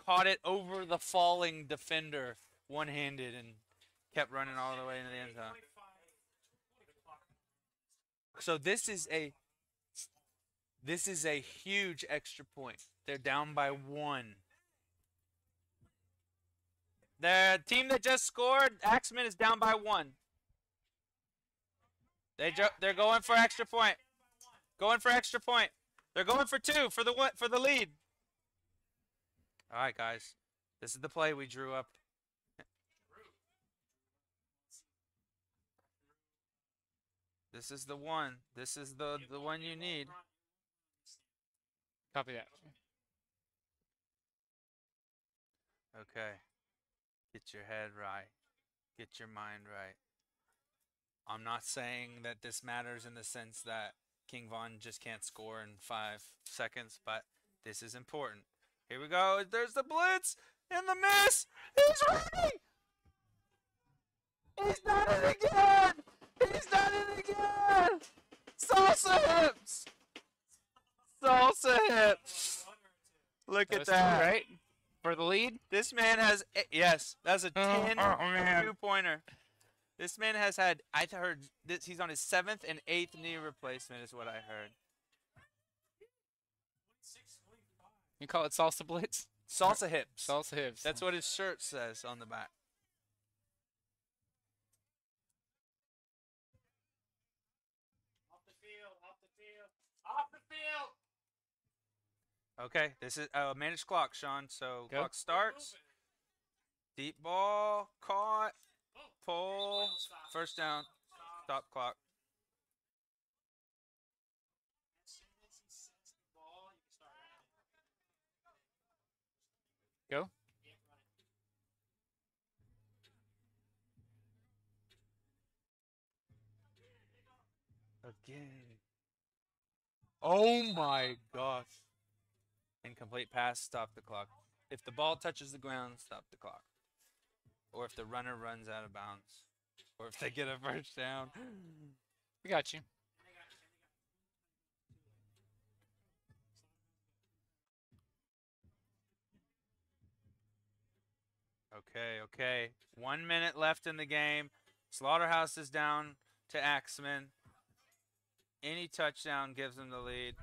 caught it over the falling defender one-handed and kept running all the way into the end zone. So this is a this is a huge extra point. They're down by one. The team that just scored, Axemen is down by one. They they're going for extra point. Going for extra point. They're going for two for the for the lead. All right, guys. This is the play we drew up. This is the one. This is the the one you need. Copy that. Okay. Get your head right. Get your mind right. I'm not saying that this matters in the sense that King Vaughn just can't score in five seconds, but this is important. Here we go. There's the blitz and the miss. He's ready. He's done it again. He's done it again. Salsa hips. Salsa hips. Look That at that. right? For the lead? This man has eh, yes, that's a Oh, 10 oh, two pointer. This man has had I heard this he's on his seventh and eighth knee replacement is what I heard. You call it salsa blitz? Salsa hips. Salsa hips. That's what his shirt says on the back. Off the field, off the field, off the field. Okay, this is uh, managed clock, Sean. So Go. clock starts. Deep ball caught. Pull. First down. Stop clock. Go. Again. Oh my gosh. Incomplete pass, stop the clock. If the ball touches the ground, stop the clock. Or if the runner runs out of bounds. Or if they get a first down. We got you. Okay, okay. One minute left in the game. Slaughterhouse is down to Axemen. Any touchdown gives them the lead.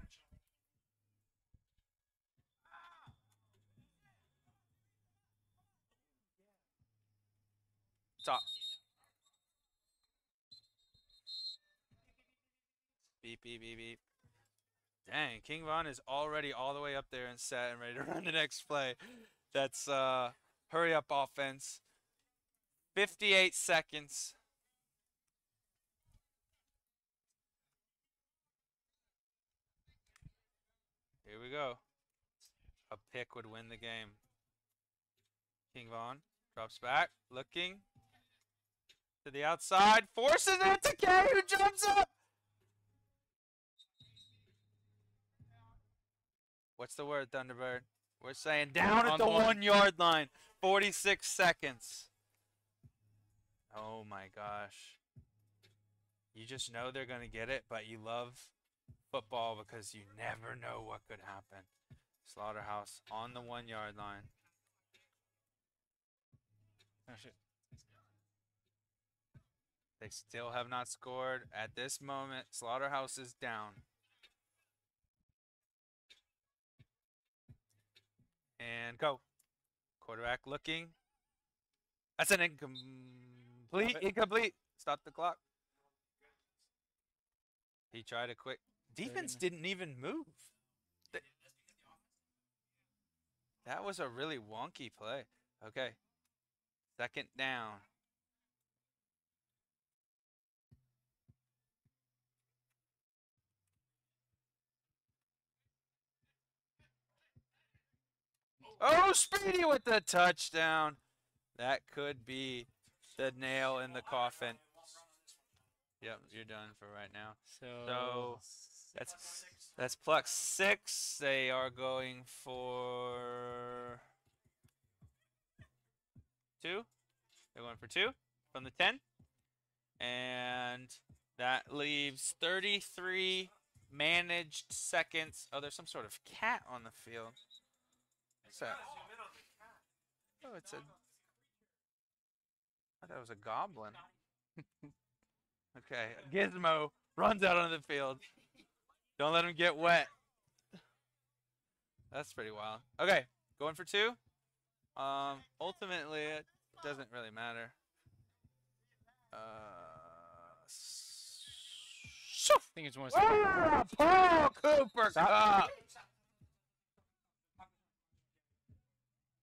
Stop. Beep, beep, beep, beep. Dang, King Vaughn is already all the way up there and set and ready to (laughs) run the next play. That's uh hurry up offense. 58 seconds. Here we go. A pick would win the game. King Vaughn drops back, looking to the outside, forces it to K, who jumps up. What's the word, Thunderbird? We're saying down at the one. one yard line. 46 seconds. Oh my gosh. You just know they're going to get it, but you love football because you never know what could happen. Slaughterhouse on the one yard line. Oh, shit. They still have not scored. At this moment, Slaughterhouse is down. And go. Quarterback looking. That's an incomplete. Incomplete. Stop the clock. He tried a quick. Defense didn't even move. That was a really wonky play. Okay. Second down. Oh, Speedy with the touchdown. That could be the nail in the coffin. Yep, you're done for right now. So, So, That's that's plus six. They are going for two. They're going for two from the ten, and that leaves thirty-three managed seconds. Oh, there's some sort of cat on the field. What's that? Oh, it's a. I thought it was a goblin. (laughs) okay, Gizmo runs out onto the field. Don't let him get wet. That's pretty wild. Okay, going for two. Um, ultimately, it doesn't really matter. Uh, I think it's one. Ah, Paul Cooper Kupp.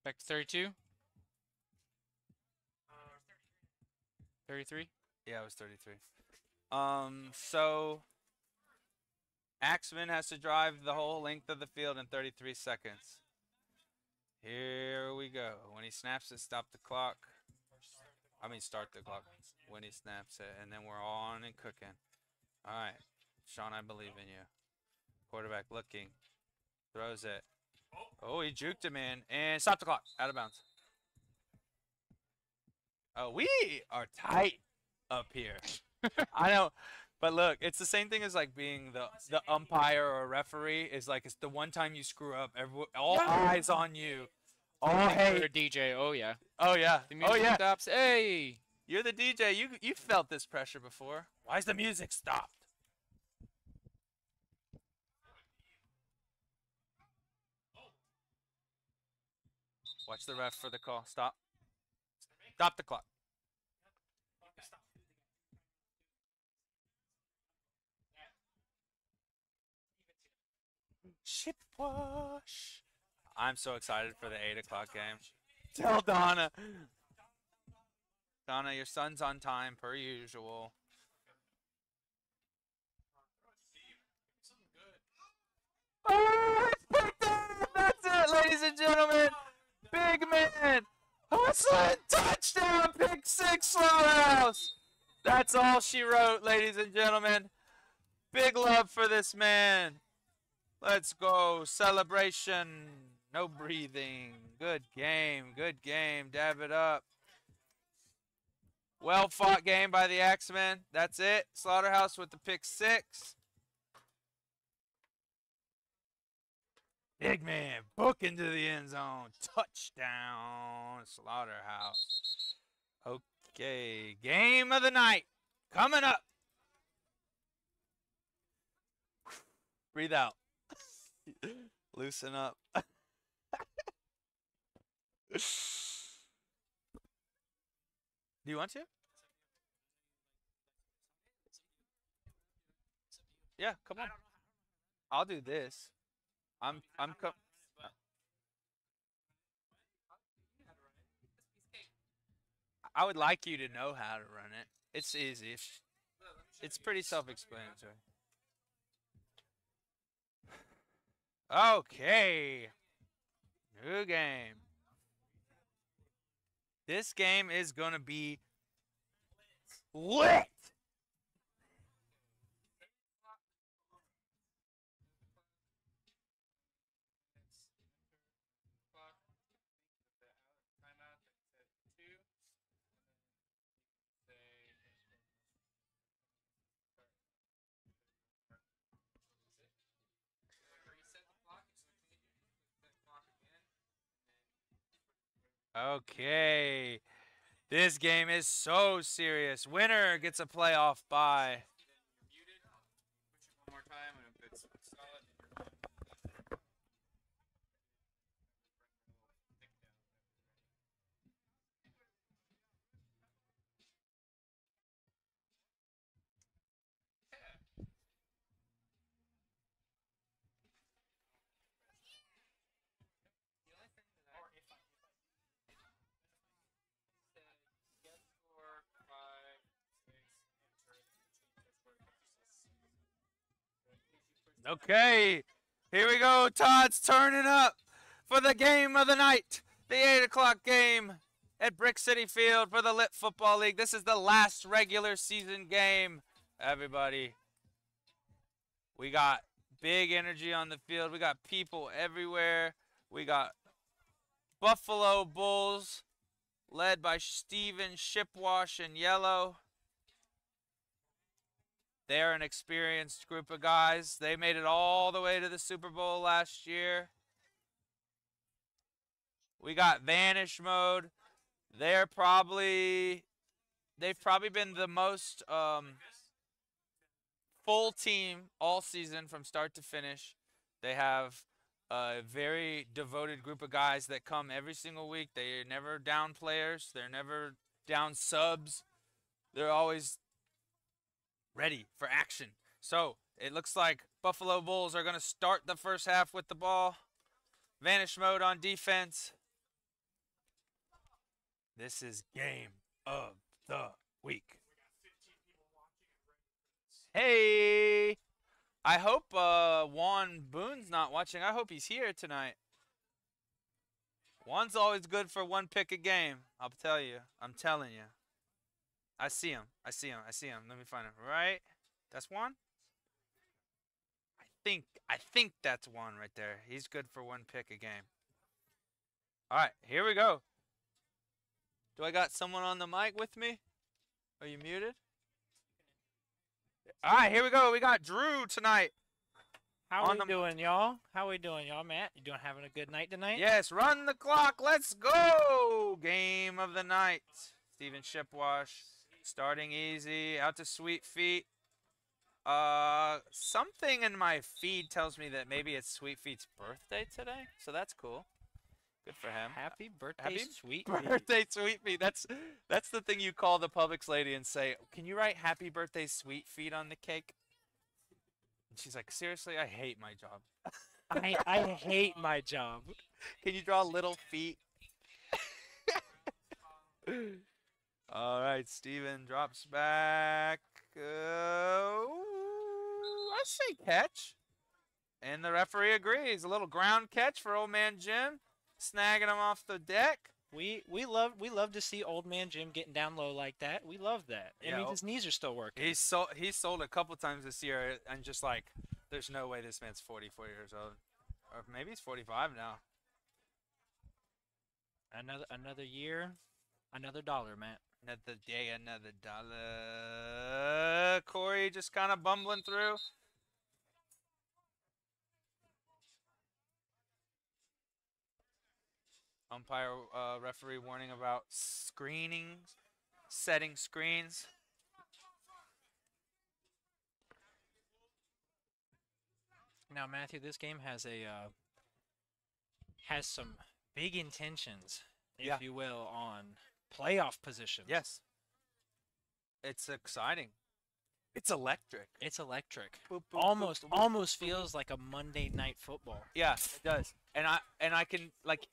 Back to 32. 33. Yeah, it was 33. Um, so Axemen has to drive the whole length of the field in 33 seconds. Here we go. When he snaps it, stop the clock. I mean, start the clock when he snaps it, and then we're on and cooking. All right, Sean, I believe in you. Quarterback looking, throws it. Oh, he juked him in, and stop the clock. Out of bounds. Oh, we are tight up here. (laughs) I know, but look, it's the same thing as like being the the umpire or referee. Is like it's the one time you screw up, every, all eyes on you. All Or hate. DJ. Oh yeah. Oh yeah. The Oh music yeah. stops. Hey. You're the DJ. You you felt this pressure before. Why's the music stopped? Watch the ref for the call. Stop. Stop the clock. Chip wash. I'm so excited for the 8 o'clock game. Tell Donna. Donna, your son's on time per usual. Oh, it's That's it, ladies and gentlemen wrestling touchdown, pick six, Slaughterhouse. That's all she wrote, ladies and gentlemen. Big love for this man. Let's go. Celebration. No breathing. Good game. Good game. Dab it up. Well fought game by the Axemen. That's it. Slaughterhouse with the pick six. Big man, book into the end zone. Touchdown, Slaughterhouse. Okay, game of the night coming up. Breathe out. (laughs) Loosen up. (laughs) Do you want to? Yeah, come on. I'll do this. I'm I'm co- I would like you to know how to run it. It's easy. It's, it's pretty self-explanatory. Okay. New game. This game is going to be lit. Okay. This game is so serious. Winner gets a playoff bye. Okay, here we go. Todd's turning up for the game of the night, the 8 o'clock game at Brick City Field for the Lit Football League. This is the last regular season game, everybody. We got big energy on the field. We got people everywhere. We got Buffalo Bulls led by Steven Shipwash in yellow. They're an experienced group of guys. They made it all the way to the Super Bowl last year. We got Vanish Mode. They're probably they've probably been the most um, full team all season from start to finish. They have a very devoted group of guys that come every single week. They're never down players. They're never down subs. They're always ready for action. So it looks like Buffalo Bulls are going to start the first half with the ball. Vanish mode on defense. This is game of the week. Hey, I hope uh, Juan Boone's not watching. I hope he's here tonight. Juan's always good for one pick a game. I'll tell you. I'm telling you. I see him. I see him. I see him. Let me find him. Right? That's one? I think I think that's one right there. He's good for one pick a game. All right, here we go. Do I got someone on the mic with me? Are you muted? All right, here we go. We got Drew tonight. How On we the- doing, y'all? How are we doing, y'all, Matt? You doing having a good night tonight? Yes, run the clock. Let's go. Game of the night. Steven Shipwash starting easy. Out to Sweet Feet. Uh, something in my feed tells me that maybe it's Sweet Feet's birthday today, so that's cool. Good for him. Happy birthday, Happy sweet. (laughs) Birthday, Sweet Feet. That's that's the thing you call the Publix lady and say, "Can you write Happy Birthday, Sweet Feet on the cake?" And she's like, "Seriously, I hate my job. (laughs) I I hate my job. Can you draw little feet?" (laughs) All right, Steven drops back. Uh, I say catch. And the referee agrees. A little ground catch for old man Jim, snagging him off the deck. We we love we love to see old man Jim getting down low like that. We love that. It Yeah, means oh- his knees are still working. He's sold. He's sold a couple times this year, and just like, there's no way this man's 44 years old, or maybe he's 45 now. Another another year, another dollar, Matt. Another day, another dollar. Corey just kind of bumbling through. Umpire, uh, referee warning about screenings, setting screens. Now, Matthew, this game has a uh, has some big intentions, if Yeah. you will, on playoff positions. Yes. It's exciting. It's electric. It's electric. Boop, boop, Almost boop, almost feels like a Monday night football. Yeah, it does. And I and I can like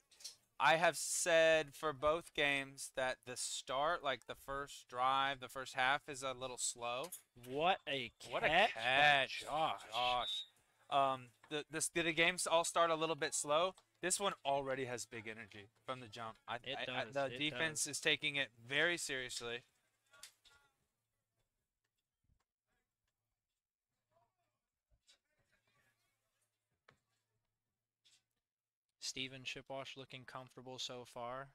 I have said for both games that the start, like the first drive, the first half is a little slow. What a catch! What a catch, Josh. Josh. Um, the the the games all start a little bit slow. This one already has big energy from the jump. I, It I- I- does, the it defense is taking it very seriously. Steven Shipwash looking comfortable so far.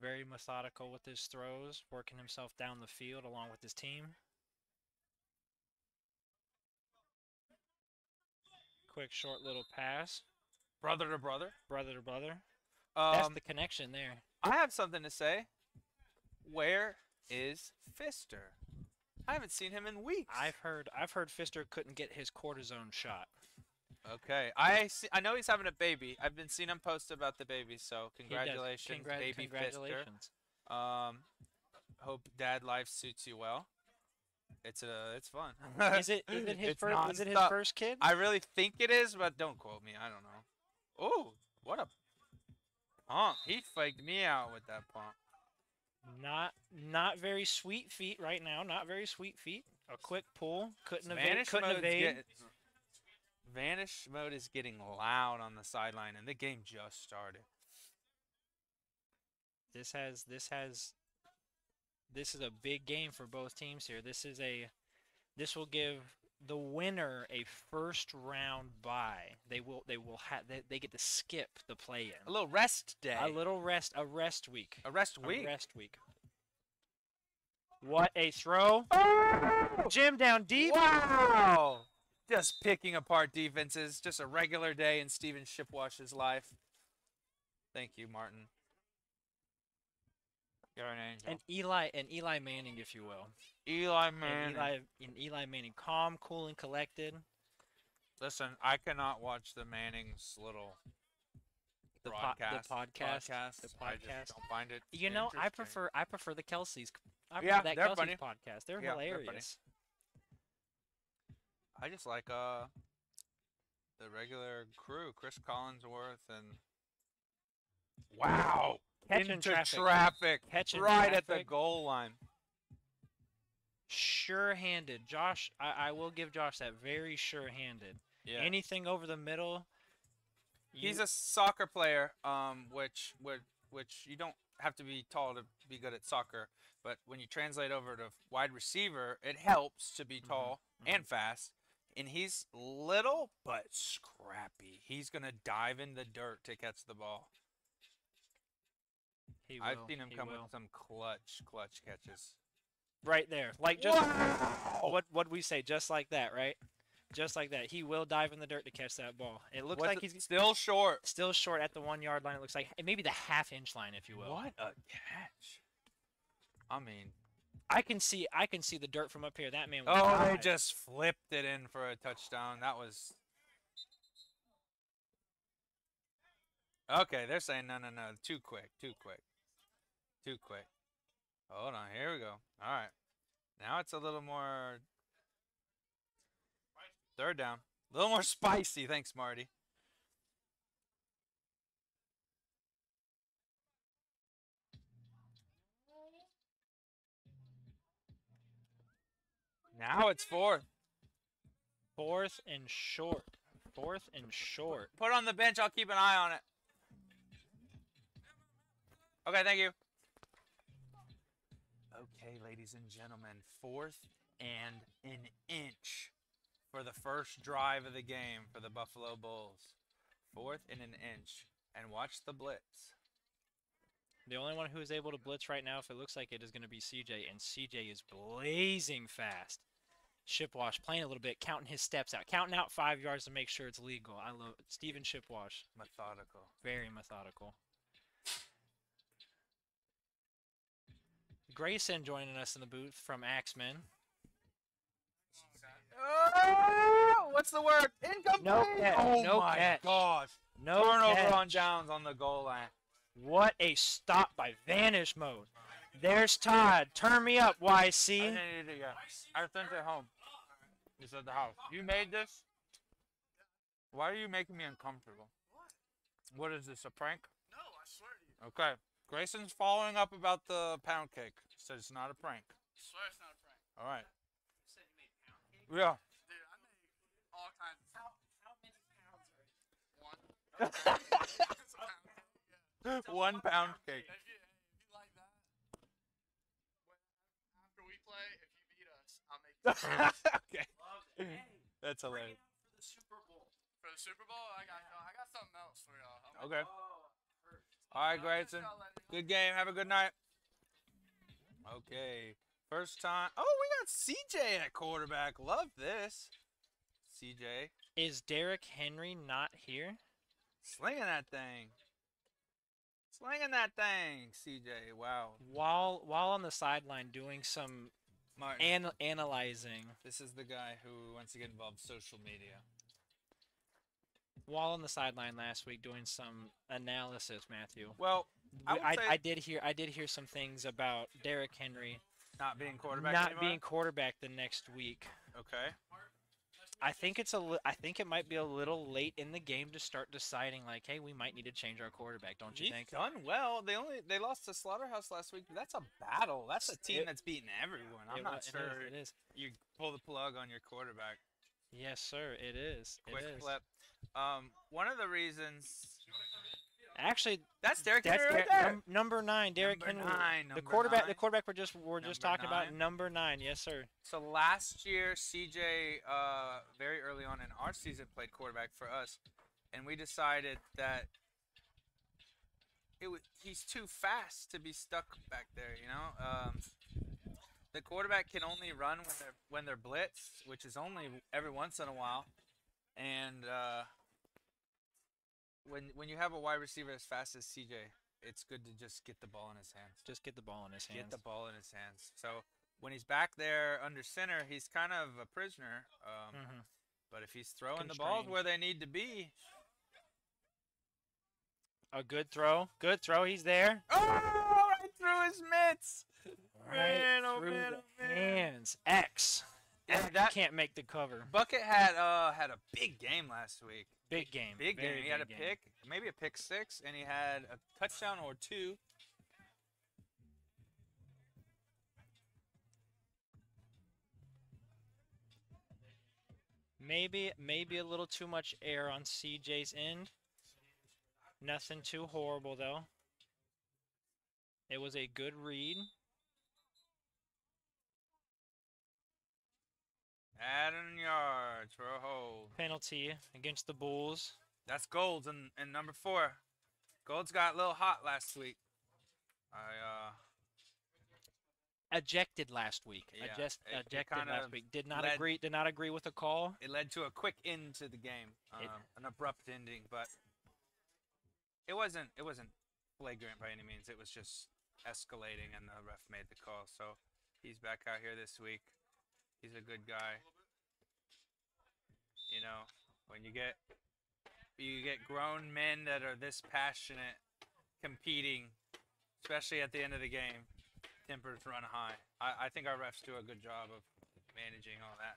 Very methodical with his throws, working himself down the field along with his team. Quick short little pass, Brother to brother. brother to brother. Um, That's the connection there. I have something to say. Where is Fister? I haven't seen him in weeks. I've heard I've heard Fister couldn't get his cortisone shot. Okay, I see, I know he's having a baby. I've been seeing him post about the baby, so congratulations, Congrat- baby congratulations. Fister. Um, hope dad life suits you well. It's a it's fun. Is it is it (laughs) his first is it his first kid? I really think it is, but don't quote me. I don't know. Oh, what a pump! He faked me out with that pump. Not not very sweet feet right now. Not very sweet feet. A quick pull. Couldn't evade. Vanish Couldn't evade. Vanish mode is getting loud on the sideline, and the game just started. This has this has this is a big game for both teams here. This is a this will give the winner a first round bye. They will they will have they, they get to skip the play in. A little rest day. A little rest a rest week. A rest A week. rest week. What a throw. Oh! Jim down deep. Wow! Just picking apart defenses. Just a regular day in Steven Shipwash's life. Thank you, Martin. You're an angel. And Eli and Eli Manning, if you will. Eli Manning. Eli and Eli Manning, calm, cool, and collected. Listen, I cannot watch the Manning's little The, po- the podcast. podcast. the I podcast. just don't find it. You know, I prefer I prefer the Kelseys. I Yeah, that they're Kelsey's funny. podcast. They're Yeah, they're hilarious. I just like uh the regular crew, Chris Collinsworth and wow, Catching into traffic. traffic, Catching right at the goal line. Sure-handed. Josh, I, I will give Josh that very sure-handed. Yeah, Anything over the middle. he's a soccer player, um, which would which you don't have to be tall to be good at soccer, but when you translate over to wide receiver, it helps to be tall and fast. And he's little but scrappy. He's gonna dive in the dirt to catch the ball. He I've seen him he come will. with some clutch, clutch catches. right there. Like just Wow! what what we say, just like that, right? Just like that. He will dive in the dirt to catch that ball. It looks What's like he's still short. still short at the one yard line. It looks like maybe the half inch line, if you will. What a catch! I mean, I can see I can see the dirt from up here. That man. will oh, they just flipped it in for a touchdown. That was. Okay, they're saying no, no, no, too quick, too quick, too quick. Hold on, here we go. All right, now it's a little more. Third down, a little more (laughs) spicy. Thanks, Marty. Now it's fourth. fourth and short. Fourth and short. Put it on the bench. I'll keep an eye on it. Okay, thank you. Okay, ladies and gentlemen, fourth and an inch for the first drive of the game for the Buffalo Bulls. Fourth and an inch. And watch the blitz. The only one who is able to blitz right now, if it looks like it, is going to be CJ, and CJ is blazing fast. Shipwash playing a little bit, counting his steps out, counting out five yards to make sure it's legal. I love it. Steven Shipwash, Methodical. very methodical. Grayson joining us in the booth from Axemen. Oh, what's the word? Incomplete. No catch, Oh no my catch. gosh. No Turnover catch. on downs on the goal line. What a stop by Vanish Mode. There's Todd. Turn me up, YC. I needed to go. I sent it home. It's at the house. You made this? Why are you making me uncomfortable? What? What is this, a prank? No, I swear to you. Okay. Grayson's following up about the pound cake. Said it's not a prank. I swear it's not a prank. All right. You said you made pound cake? Yeah. Dude, I make all kinds of How, how many pounds are it? one. It's a pound cake, yeah. One pound cake. If you, if you like that, after we play, if you beat us, I'll make (laughs) okay. (laughs) That's hilarious. For the Super Bowl. for the Super Bowl. I got I got something else for y'all. I'm- Okay. Oh, hurt. All right, I'm Grayson. gonna let it go. Good game. Have a good night. Okay. First time. Oh, we got CJ at quarterback. Love this. CJ Is Derrick Henry not here? slinging that thing. Slinging that thing, CJ. Wow. While while on the sideline doing some Martin. an- analyzing, this is the guy who wants to get involved in social media. While on the sideline last week doing some analysis, Matthew. Well, I I, I did hear I did hear some things about Derrick Henry not being quarterback not anymore. being quarterback the next week. okay. I think it's a I think it might be a little late in the game to start deciding like, hey, we might need to change our quarterback, don't you He's think? done well. They only they lost to Slaughterhouse last week. That's a battle. That's a team It- that's beating everyone. I'm It not it is, sure It is. you pull the plug on your quarterback. Yes, sir. It is. Quick is. flip. Um, one of the reasons Actually, that's Derrick that's Henry right there. num- number nine, Derrick Number Henry. nine, the quarterback. nine. The quarterback we're just we're just Number talking about number nine. Yes, sir. So last year, CJ, uh, very early on in our season, played quarterback for us, and we decided that it was he's too fast to be stuck back there. You know, um, the quarterback can only run when they're when they're blitzed, which is only every once in a while, and uh, when when you have a wide receiver as fast as CJ, it's good to just get the ball in his hands Just get the ball in his hands. get the ball in his hands. So when he's back there under center, he's kind of a prisoner. Um, Mhm. But if he's throwing the balls where they need to be, A good throw. Good throw. He's there. oh, right through his mitts. Right Man, oh through man, the oh man. hands. X. Yeah, that can't make the cover. Bucket had uh had a big game last week. Big game. Big very game. He had a game. pick, maybe a pick six, and he had a touchdown or two. Maybe maybe a little too much air on CJ's end. Nothing too horrible though. It was a good read. Adding yards for a hold. Penalty against the Bulls. That's Golds and, and number four. Golds got a little hot last week. I uh Ejected last week. Yeah, it- it ejected kind last week. Did not led- agree. Did not agree with the call. it led to a quick end to the game, um, It- an abrupt ending, but it wasn't it wasn't flagrant by any means. It was just escalating, and the ref made the call. So he's back out here this week. He's a good guy. You know, when you get you get grown men that are this passionate competing, especially at the end of the game, tempers run high. I, I think our refs do a good job of managing all that.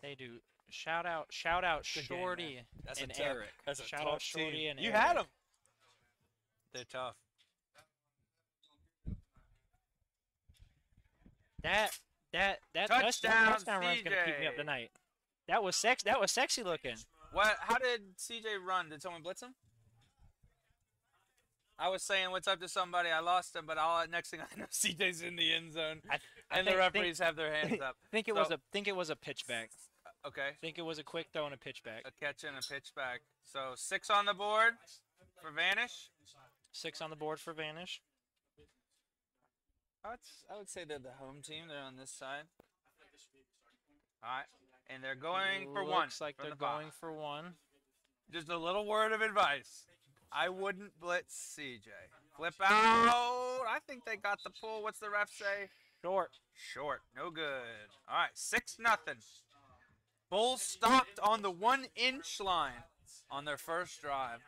They do. Shout out, shout out, Good game. Shorty That's a and tough- Eric. That's a shout tough out Shorty team. and you Eric. had them. They're tough. That that that Touchdown, touchdown, touchdown run's gonna keep me up tonight. That was sex. That was sexy looking. What? How did CJ run? Did someone blitz him? I was saying what's up to somebody. I lost him, but all next thing I know, (laughs) CJ's in the end zone, I, I and the think- think- referees have their hands up. think it was a think it was a pitch back. Uh, okay, Think it was a quick throw and a pitchback. a catch and a pitchback. So six on the board for Vanish. Six on the board for Vanish. I would, I would say they're the home team. They're on this side. All right, and they're going for one. Looks like they're the going for one. Just a little word of advice. I wouldn't blitz CJ. Flip out. I think they got the pull. What's the ref say? Short. Short. No good. All right, six nothing. Bulls stopped on the one inch line on their first drive.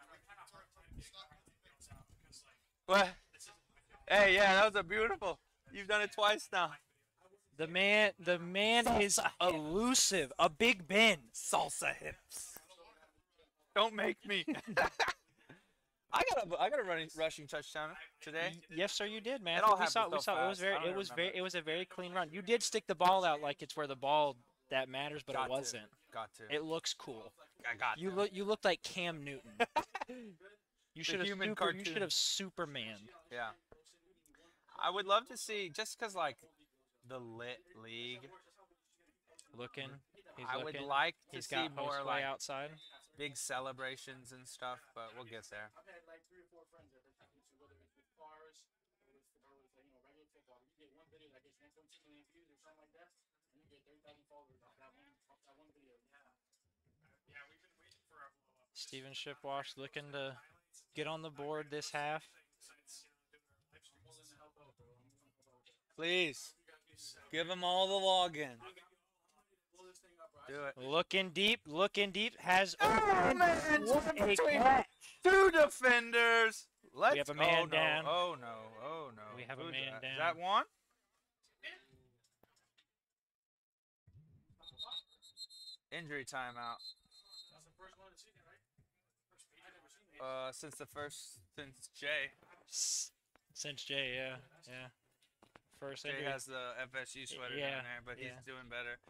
What? Hey, yeah, that was a beautiful. You've done it twice now. The man the man is elusive. A Big Ben. Salsa hips. Don't make me. (laughs) I got a I got a running rushing touchdown today. Yes, sir, you did, man. all We saw, happened we so saw. It was very, it was remember. very, it was a very clean run. You did stick the ball out like it's where the ball that matters, but Got it to. wasn't. Got to. It looks cool. I got You look, you look like Cam Newton. (laughs) You should have human super, you should have Superman. Yeah. I would love to see just because like the lit league. Looking. He's I looking. would like to He's see got more like outside. big celebrations and stuff, but we'll get there. I've had like three or four friends that are into whether it's with cars or with, or with like, you know, regular football. You get one video that gets 1.2 million views or something like that, and you get 30,000 followers off that one, off that one video. Yeah, we've been waiting for our blow up. Steven Shipwash looking to get on the board this half. Please give them all the login. Do it. Looking deep, looking deep. Has Oh, man, a catch. two defenders. Let's have a man oh, no. down. Oh no! Oh no! We have a Who's man that? down. Is that one? Injury timeout. That's the first one of the season, right? First speed I've ever seen. Uh, since the first, since Jay. Since Jay, yeah, yeah. First Jay injury. has the FSU sweater yeah, down there, but yeah. he's doing better.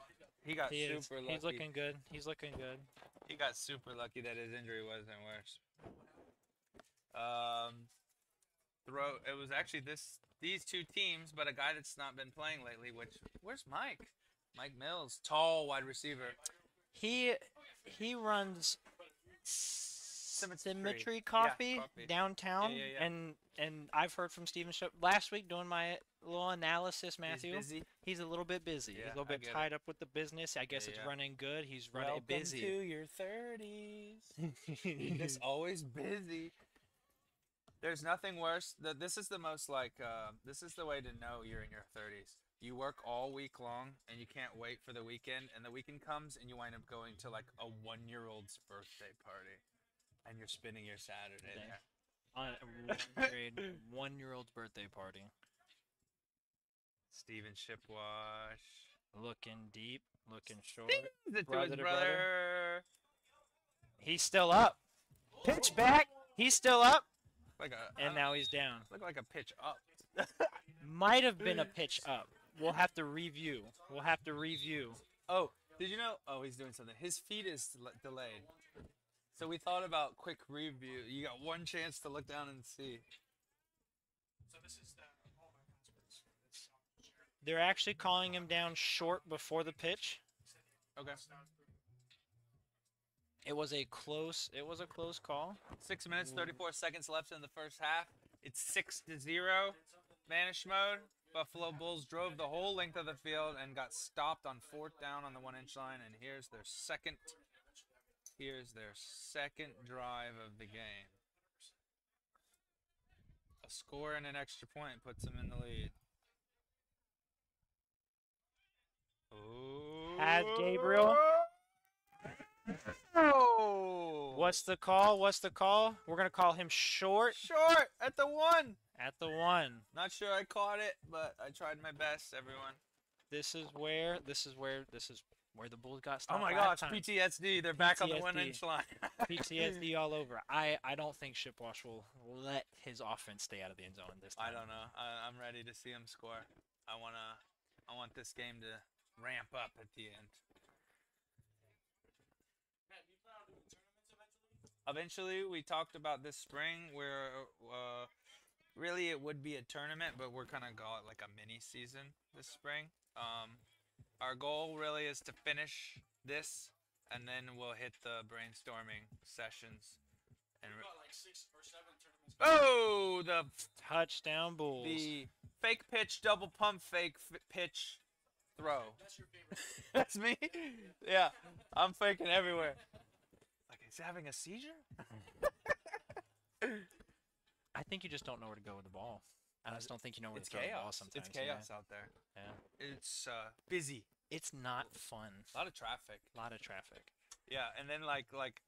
He got He is. super lucky. He's looking good. He's looking good. He got super lucky that his injury wasn't worse. Um, throw. It was actually this these two teams, but a guy that's not been playing lately. Which where's Mike? Mike Mills, tall wide receiver. He he runs Symmetry. Symmetry Yeah, Coffee, coffee. downtown, yeah, yeah. and and I've heard from Steven Shep last week doing my little analysis. Matthew, He's busy. he's a little bit busy. He's a little bit get it. tied up with the business. I guess it's running good. He's running Welcome busy. to your thirties. (laughs) He's always busy. There's nothing worse. The, this is the most like. Uh, this is the way to know you're in your 30s. You work all week long and you can't wait for the weekend, and the weekend comes and you wind up going to like a one-year-old's birthday party, and you're spending your Saturday there. On a one grade (laughs) one year old's birthday party. Steven Shipwash. Looking deep, looking short. Is it to Brother brother? brother. He's still up. Pitch back. He's still up, Like a. and uh, now he's down. look like a pitch up. (laughs) Might have been a (laughs) pitch up. We'll have to review. We'll have to review. Oh, did you know? Oh, he's doing something. His feed is del- delayed. So we thought about quick review. You got one chance to look down and see. So this is the. Oh my God. it's- it's. They're actually calling him down short before the pitch. Okay. It was a close. It was a close call. Six minutes, 34 seconds left in the first half. It's six to zero. Vanish mode. Buffalo Bulls drove the whole length of the field and got stopped on fourth down on the one inch line. And here's their second. Here's their second drive of the game. A score and an extra point puts them in the lead. Has Gabriel- Oh! What's the call? What's the call? We're gonna call him short short at the one? at the one. Not sure I caught it, but I tried my best, everyone. This is where. This is where. This is where the Bulls got stopped. Oh my gosh, time. PTSD. They're back on the one inch line. (laughs) PTSD all over. I I don't think Shipwash will let his offense stay out of the end zone this time. I don't know. I, I'm ready to see him score. I wanna. I want this game to ramp up at the end. eventually we talked about this spring where uh, really it would be a tournament, but we're gonna call it like a mini season this spring. Um, our goal really is to finish this, and then we'll hit the brainstorming sessions. And re- Got like six or seven tournaments. oh, the Touchdown Bulls. the fake pitch, double pump, fake f- pitch, throw. (laughs) That's your favorite. That's me. (laughs) Yeah, I'm faking everywhere. Like, is he having a seizure? (laughs) I think you just don't know where to go with the ball. I just don't think you know where It's to throw the ball chaos. sometimes. It's chaos out there. Yeah. It's uh, busy. It's not fun. A lot of traffic. A lot of traffic. Yeah, and then like like,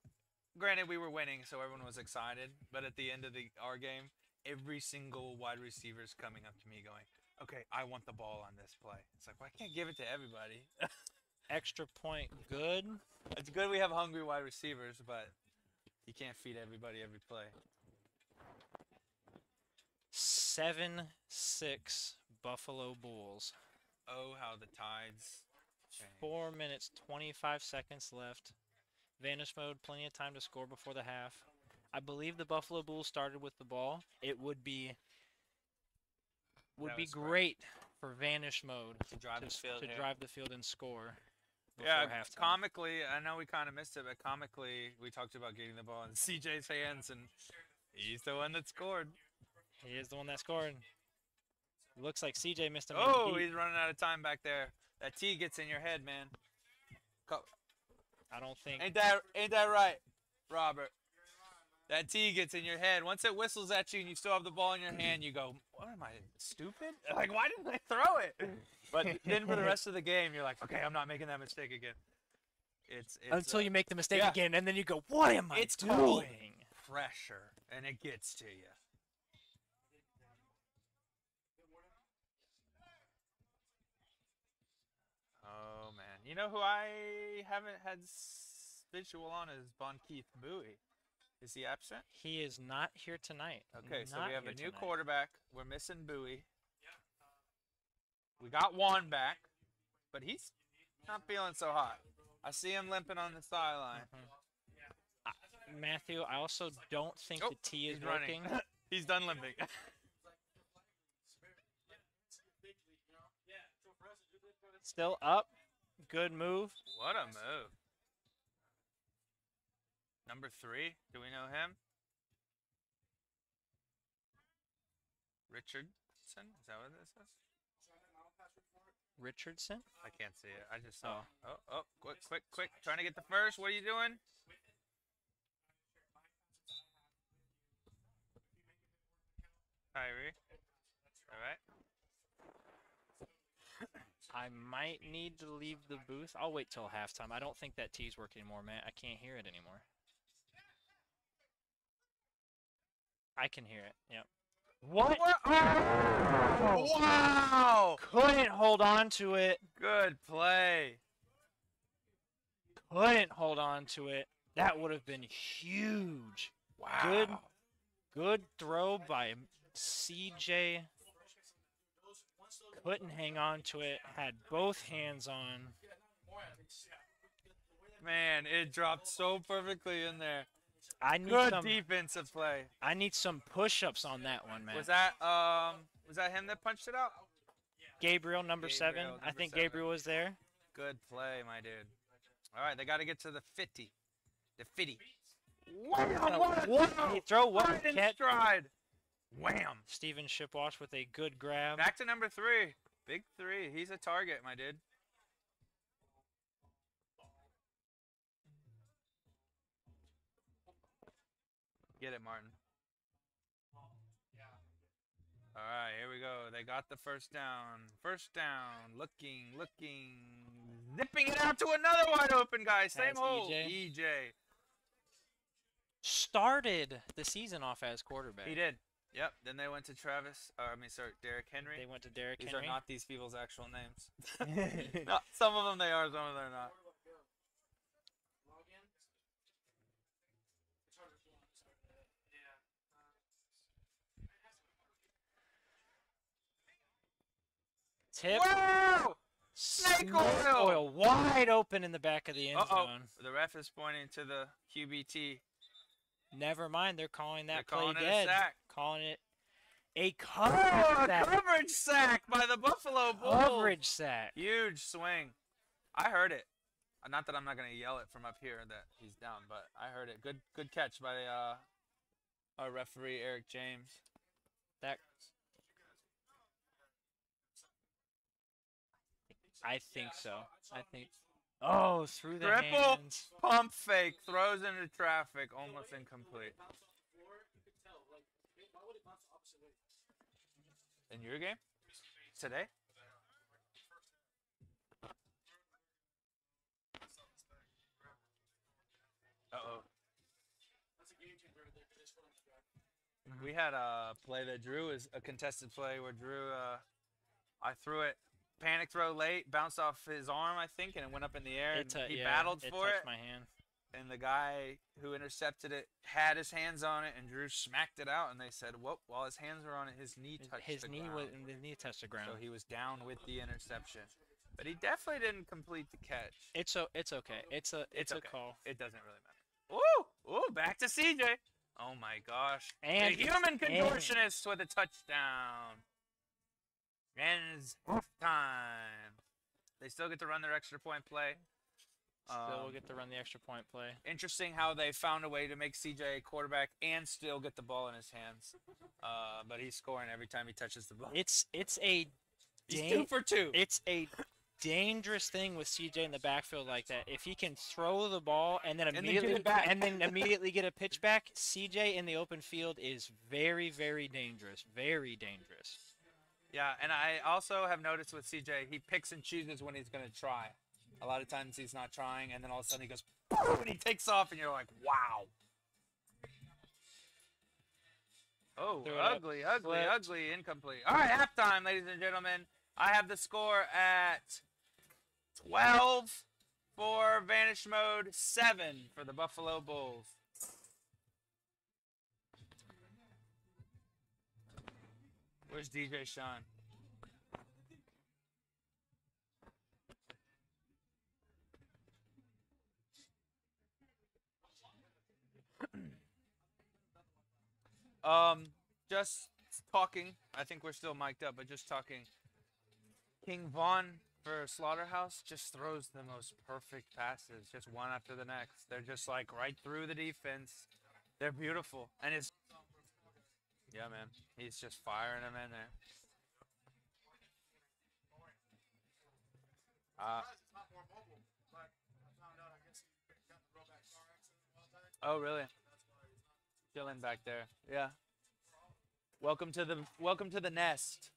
granted we were winning, so everyone was excited. But at the end of the our game, every single wide receiver is coming up to me going, "Okay, I want the ball on this play." It's like, well, I can't give it to everybody. (laughs) Extra point good. it's good we have hungry wide receivers, but you can't feed everybody every play. 7 6 Buffalo Bulls. Oh, how the tides. change. Four minutes, 25 seconds left. Vanish mode, plenty of time to score before the half. I believe the Buffalo Bulls started with the ball. It would be would be great for vanish mode to drive to, the field to drive the field and score. Before Yeah, halftime. comically, I know we kind of missed it, but comically, we talked about getting the ball in (laughs) CJ's hands, and he's the one that scored. He is the one that scored. Looks like CJ missed him. Oh, he's running out of time back there. That T gets in your head, man. I don't think Ain't that ain't that right, Robert? That T gets in your head. Once it whistles at you and you still have the ball in your hand, you go, "What am I stupid? (laughs) Like, why didn't I throw it?" But then for the rest of the game, you're like, "Okay, I'm not making that mistake again." It's, it's until uh, you make the mistake yeah. again, and then you go, "What am I It's doing?" pressure, and it gets to you. Oh man, you know who I haven't had s- visual on is Bon Keith Bowie. Is he absent? He is not here tonight. Okay, so we have a new tonight. quarterback. We're missing Bowie. We got Juan back, but he's not feeling so hot. I see him limping on the sideline. Mm-hmm. Uh, Matthew, I also don't think Oh, the T is he's working. (laughs) he's done limping. (laughs) Still up. Good move. what a move. Number three. Do we know him? Richardson? Is that what this is? Richardson. I can't see it. I just saw. Oh. Oh, oh, quick, quick, quick. Trying to get the first. What are you doing? Kyrie. All right. I might need to leave the booth. I'll wait till halftime. I don't think that T's working anymore, man. I can't hear it anymore. I can hear it. Yep. What? Wow! Couldn't hold on to it. Good play. Couldn't hold on to it. That would have been huge. Wow. Good. Good throw by CJ. Couldn't hang on to it. Had both hands on. Man, it dropped so perfectly in there. I need Good some. defensive play. I need some push-ups on that one, man. Was that um was that him that punched it out? Gabriel, number seven. Gabriel, I think seven. Gabriel was there. Good play, my dude. All right, they got to get to the 50. The 50. What? He throw what? Right in stride. Wham. Steven Shipwash with a good grab. Back to number three. Big three. He's a target, my dude. Get it, Martin. Yeah. All right, here we go. They got the first down. First down. Looking, looking. Zipping it out to another wide open guy. Same That's hole. EJ. EJ. Started the season off as quarterback. He did. Yep. Then they went to Travis. Or, I mean, sorry, Derrick Henry. They went to Derrick These Henry. These are not these people's actual names. (laughs) (laughs) no, some of them they are, some of them they're not. Tip. Snake oil! wide open in the back of the end Uh oh. zone. The ref is pointing to the QBT. Never mind, they're calling that They're calling play it a dead. Calling it a Oh, coverage a sack. coverage sack by the Buffalo Bulls. Coverage sack. Huge swing. I heard it. Uh, Not that I'm not gonna yell it from up here that he's down, but I heard it. Good, good catch by uh, our referee Eric James. That I think so. I think. Oh, through the Triple hands. pump fake throws into traffic, almost incomplete. In your game today? Uh oh. We had a play that Drew is a contested play where Drew, uh, I threw it, panic throw late, bounced off his arm, I think, and it went up in the air. It and he yeah, battled it for touched it, my hand. And the guy who intercepted it had his hands on it, and Drew smacked it out, and they said, "Whoop!" While his hands were on it, his knee touched His the knee ground. was his knee touched the ground. So he was down with the interception, but he definitely didn't complete the catch. It's o- it's okay. It's a it's, It's a call. It doesn't really matter. Ooh, ooh, back to CJ. Oh my gosh. And the human and- contortionist with a touchdown. And it's time. They still get to run their extra point play. Still will Um, get to run the extra point play. interesting how they found a way to make CJ a quarterback and still get the ball in his hands. Uh, but he's scoring every time he touches the ball. It's it's a He's two for two. it's a dangerous thing with CJ in the backfield like that. If he can throw the ball and then then immediately it back. and then immediately get a pitch back, CJ in the open field is very very dangerous. Very dangerous. Yeah, and I also have noticed with CJ, he picks and chooses when he's going to try. A lot of times he's not trying, and then all of a sudden he goes, boom, and he takes off, and you're like, wow. Oh, Threw it up, ugly, ugly, flipped. ugly, incomplete. All right, halftime, ladies and gentlemen. I have the score at 12 for Vanish Mode, 7 for the Buffalo Bulls. Where's DJ Sean? Um, just talking. I think we're still mic'd up, but just talking. King Vaughn for Slaughterhouse just throws the most perfect passes, just one after the next. They're just like right through the defense. They're beautiful, and it's yeah, man. He's just firing them in there. Uh, oh, really? That's why he's not. Chilling back there. Yeah. Welcome to the welcome to the nest.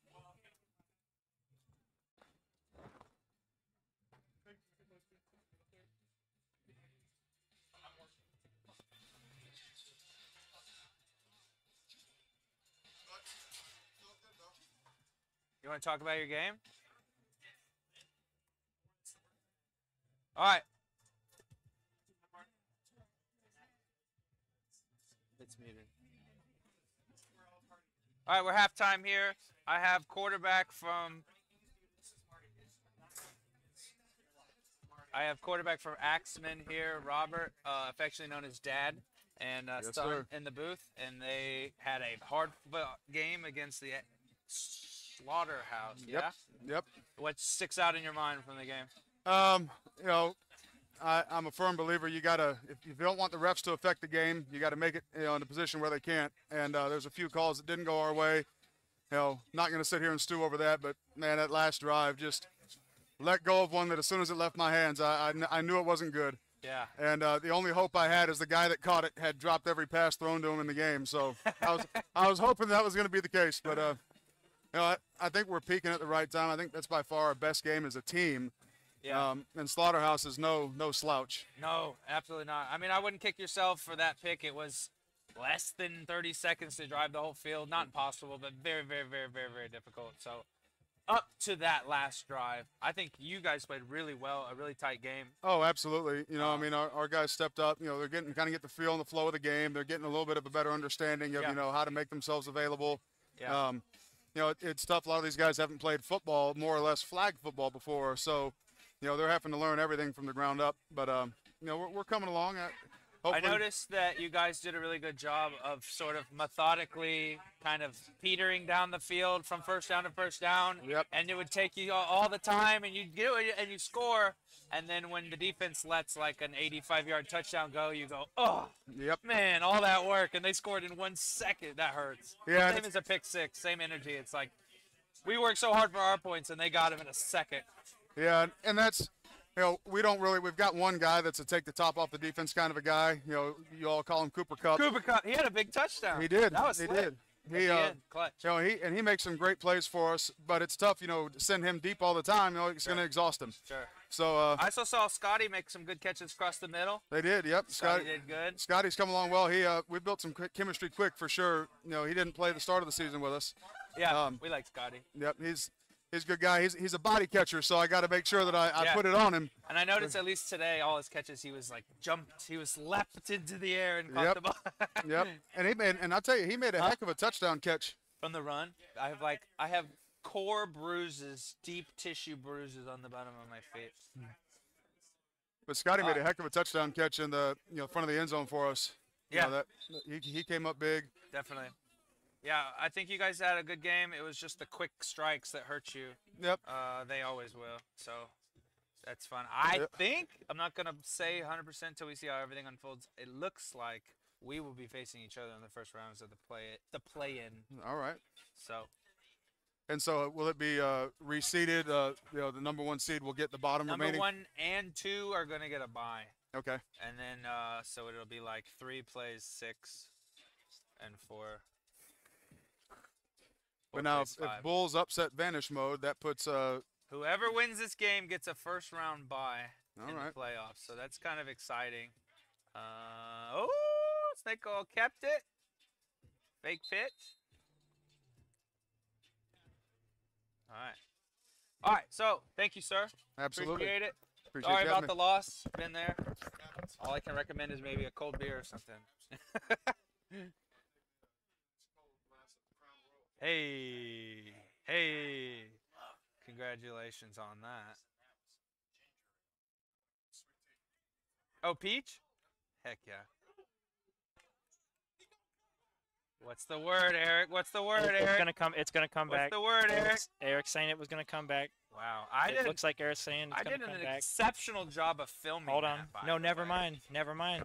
You want to talk about your game? All right. It's muted. All right, we're halftime here. I have quarterback from. I have quarterback from Axemen here, Robert, uh, affectionately known as Dad, and uh, Yes, in the booth, and they had a hard game against the Slaughterhouse. Yeah. Yep. What sticks out in your mind from the game? Um, you know, I, I'm a firm believer. You gotta, if you don't want the refs to affect the game, you got to make it, you know, in a position where they can't. And uh, there's a few calls that didn't go our way. You know, not gonna sit here and stew over that, but man, that last drive just let go of one that as soon as it left my hands, I, I, I knew it wasn't good. Yeah. And uh, the only hope I had is the guy that caught it had dropped every pass thrown to him in the game. So I was, (laughs) I was hoping that was going to be the case. But uh, you know, I, I think we're peaking at the right time. I think that's by far our best game as a team. Yeah. Um, and Slaughterhouse is no no slouch. No, absolutely not. I mean, I wouldn't kick yourself for that pick. It was less than 30 seconds to drive the whole field. Not impossible, but very, very, very, very, very difficult. So, up to that last drive, I think you guys played really well. A really tight game. Oh, absolutely. You know, I Uh, mean, our, our guys stepped up. You know, they're getting kind of get the feel and the flow of the game. They're getting a little bit of a better understanding of Yeah. you know how to make themselves available. Yeah. Um, you know, it, it's tough. A lot of these guys haven't played football, more or less flag football before, so you know they're having to learn everything from the ground up. But um, you know, we're, we're coming along. I, I noticed that you guys did a really good job of sort of methodically kind of petering down the field from first down to first down. Yep. And it would take you all, all the time, and you do it, and you score. And then when the defense lets like an 85-yard touchdown go, you go, oh Yep. man, all that work, and they scored in one second. That hurts. Yeah, Same as a pick six, same energy. It's like we worked so hard for our points, and they got them in a second. Yeah, and- that's you know we don't really we've got one guy that's a take the top off the defense kind of a guy. You know, you all call him Cooper Kupp. Cooper Kupp, he had a big touchdown. He did. That was he slick. did. He uh, end, clutch. you know he and he makes some great plays for us, but it's tough. You know, to send him deep all the time. You know, it's going to exhaust him. Sure. So uh, I also saw Scotty make some good catches across the middle. they did. Yep. Scotty Scotty. did good. Scotty's come along well. He uh, we built some chemistry quick for sure. You know, he didn't play the start of the season with us. Yeah, Um, we like Scotty. Yep. He's he's a good guy. He's he's a body catcher, so I got to make sure that I, I Yeah. put it on him. And I noticed at least today, all his catches, he was like jumped, he was leapt into the air and caught Yep. the ball (laughs) Yep. And he made and I tell you, he made a heck of a touchdown catch. from the run. I have like I have core bruises, deep tissue bruises on the bottom of my feet. But Scotty made Uh, a heck of a touchdown catch in the you know front of the end zone for us. You know, Yeah. that he, he came up big. Definitely. Yeah, I think you guys had a good game. It was just the quick strikes that hurt you. Yep. Uh, they always will. So that's fun. I Yep. think I'm not gonna say 100% until we see how everything unfolds. It looks like we will be facing each other in the first rounds of the play the play-in. All right. So And so will it be uh, reseeded? Uh, you know, the number one seed will get the bottom number remaining. one and two are gonna get a bye, Okay. and then uh, so it'll be like three plays six, and four. But now, if, if. Bulls upset vanish mode, that puts uh, Whoever wins this game gets a first round bye All in right. the playoffs. So that's kind of exciting. Uh, oh, Snake Oil kept it. Fake pitch. All right. All right. So thank you, sir. absolutely Appreciate it. appreciate Sorry about having the loss. Been there. All I can recommend is maybe a cold beer or something. (laughs) hey, hey. Congratulations on that. Oh, Peach? Heck yeah. What's the word, Eric? What's the word, It- it's Eric? gonna come. It's gonna come What's back. the word, Eric? Eric's, Eric's saying it was gonna come back. Wow, I it did. looks like Eric's saying it's I did an back. exceptional job of filming. Hold that, on. by No, never way. mind. Never mind.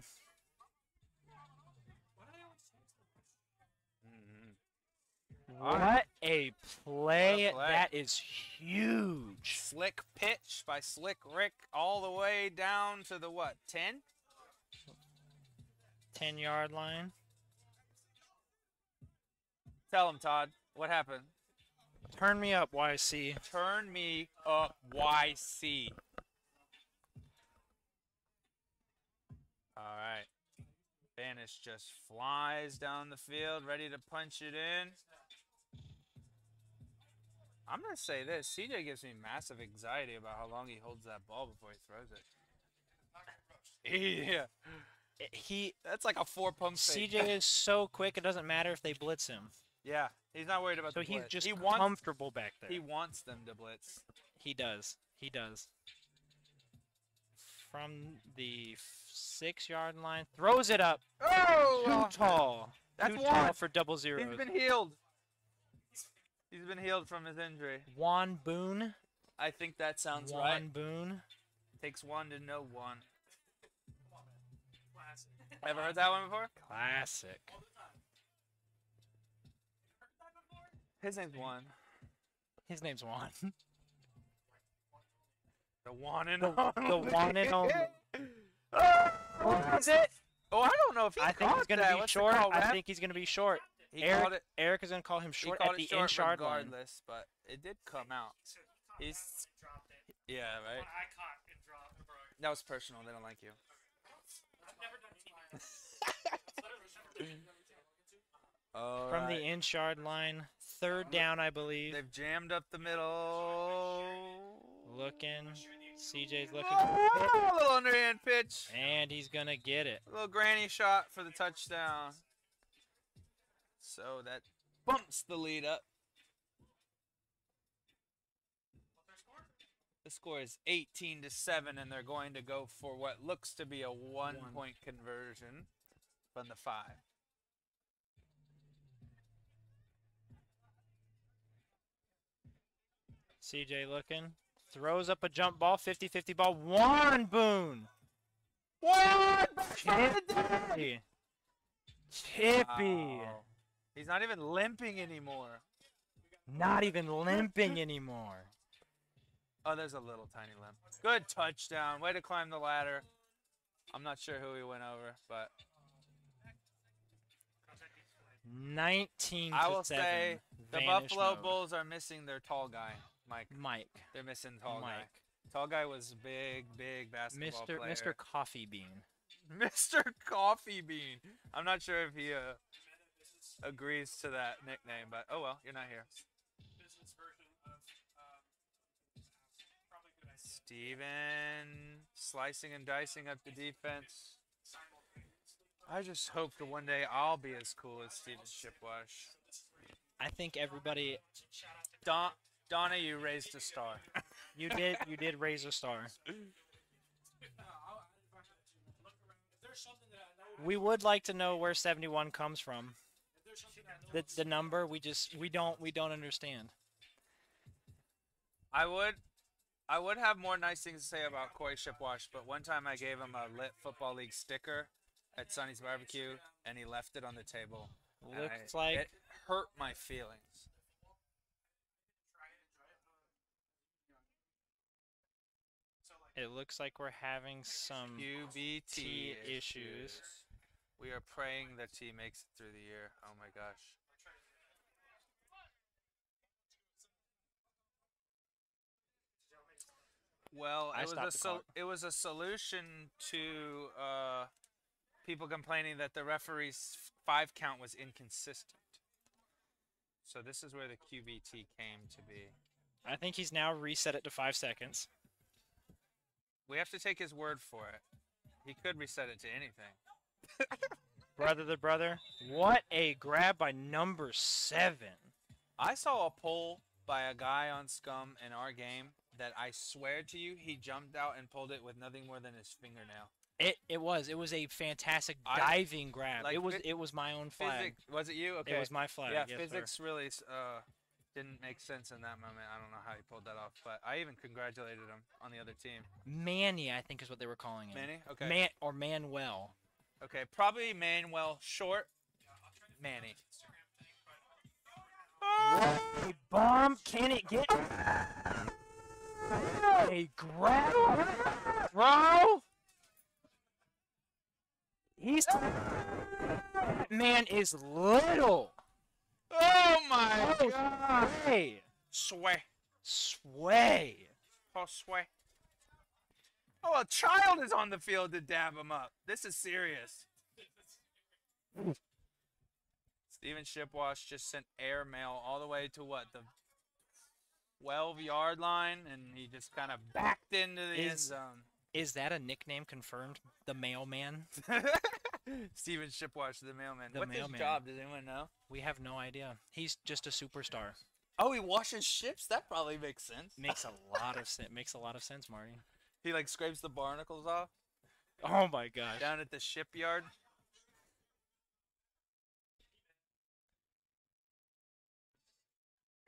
Mhm. All What right. a play! play. That is huge. Slick pitch by Slick Rick all the way down to the what? Ten? Ten yard line. Tell him, Todd. What happened? Turn me up, YC. Turn me up, YC. All right. Vanish just flies down the field, ready to punch it in. I'm gonna say this: CJ gives me massive anxiety about how long he holds that ball before he throws it. (laughs) Yeah, eh, He that's like a four pump fake. CJ is so quick. It doesn't matter if they blitz him. Yeah, he's not worried about So the he's just he wants comfortable back there. he wants them to blitz. He does. He does. From the six yard line, throws it up. Oh, Too oh. tall. that's Too one. tall for double zeros. He's been healed. He's been healed from his injury. Juan Boone. I think that sounds Juan right. Boone. Takes one to know one. Ever heard that one before? Classic. His name's Juan. His name's Juan. (laughs) The one and The- only. the one and only. (laughs) oh, is it? oh, I don't know if he I think he's gonna that. be What's short. I think he's gonna be short. He Eric, it. Eric is gonna call him short called at it the short inch yard line. but it did come out. He's yeah, right. I caught and dropped. Bro. That was personal. They don't like you. I've never done anything. All From right. the inch yard line, third down, I believe. They've jammed up the middle. Looking. CJ's looking. Oh, a little underhand pitch. And he's gonna get it. A little granny shot for the touchdown. So that bumps the lead up. The score is 18 to 7, and they're going to go for what looks to be a one, One. point conversion from the five. CJ looking. Throws up a jump ball, 50 50 ball. Juan Boone. What? Chippy. Chippy. Wow. He's not even limping anymore. Not even limping anymore. Oh, there's a little tiny limp. Good touchdown. Way to climb the ladder. I'm not sure who he went over, but 19 I will 7. say the Buffalo mode. Bulls are missing their tall guy, Mike. Mike. They're missing tall guy. Mike. Tall guy was big, big basketball Mr. player. Mr. Coffee Bean. (laughs) Mr. Coffee Bean. I'm not sure if he uh, agrees to that nickname, but oh well, you're not here. Business version of um, probably good idea. Steven slicing and dicing up the defense. I just hope that one day I'll be as cool as Steven Shipwash. I think everybody Don, (laughs) Donna, you raised a star. you did you did raise a star. (laughs) We would like to know where 71 comes from. The the number we just we don't we don't understand. I would, I would have more nice things to say about Corey Shipwash, but one time I gave him a lit football league sticker at Sonny's barbecue, and he left it on the table. Looks I- like it hurt my feelings. it looks like we're having some QBT issues. issues. We are praying that he makes it through the year. Oh my gosh. Well, I it was a clock. it was a solution to uh, people complaining that the referee's five count was inconsistent. So this is where the QBT came to be. I think he's now reset it to 5 seconds. We have to take his word for it. He could reset it to anything. (laughs) Brother the brother. What a grab by number 7. I saw a poll by a guy on Scum in our game that I swear to you, he jumped out and pulled it with nothing more than his fingernail. It it was it was a fantastic I- diving grab. like it was it was my own flag. Physics, was it you? Okay. It was my flag. yeah, yes, sir. physics really uh, didn't make sense in that moment. I don't know how he pulled that off, but I even congratulated him on the other team. Manny, I think is what they were calling him. Manny? Okay. Man or Manuel. Okay, probably Manuel Short. Manny. A bomb. Can it get a grab? Bro. He's that man is little. Oh my Oh, god! Hey, Sway. sway. Oh, sway. Oh, a child is on the field to dab him up. This is serious. (laughs) Steven Shipwash just sent air mail all the way to what the 12 yard line, and he just kind of backed into the end Is- zone. Is that a nickname confirmed? The mailman? (laughs) Steven Shipwash, the mailman. The What's mailman. his job? Does anyone know? We have no idea. He's just a superstar. Oh, he washes ships. That probably makes sense. Makes a (laughs) lot of sense. Makes a lot of sense, Marty. He like scrapes the barnacles off Oh my gosh. down at the shipyard.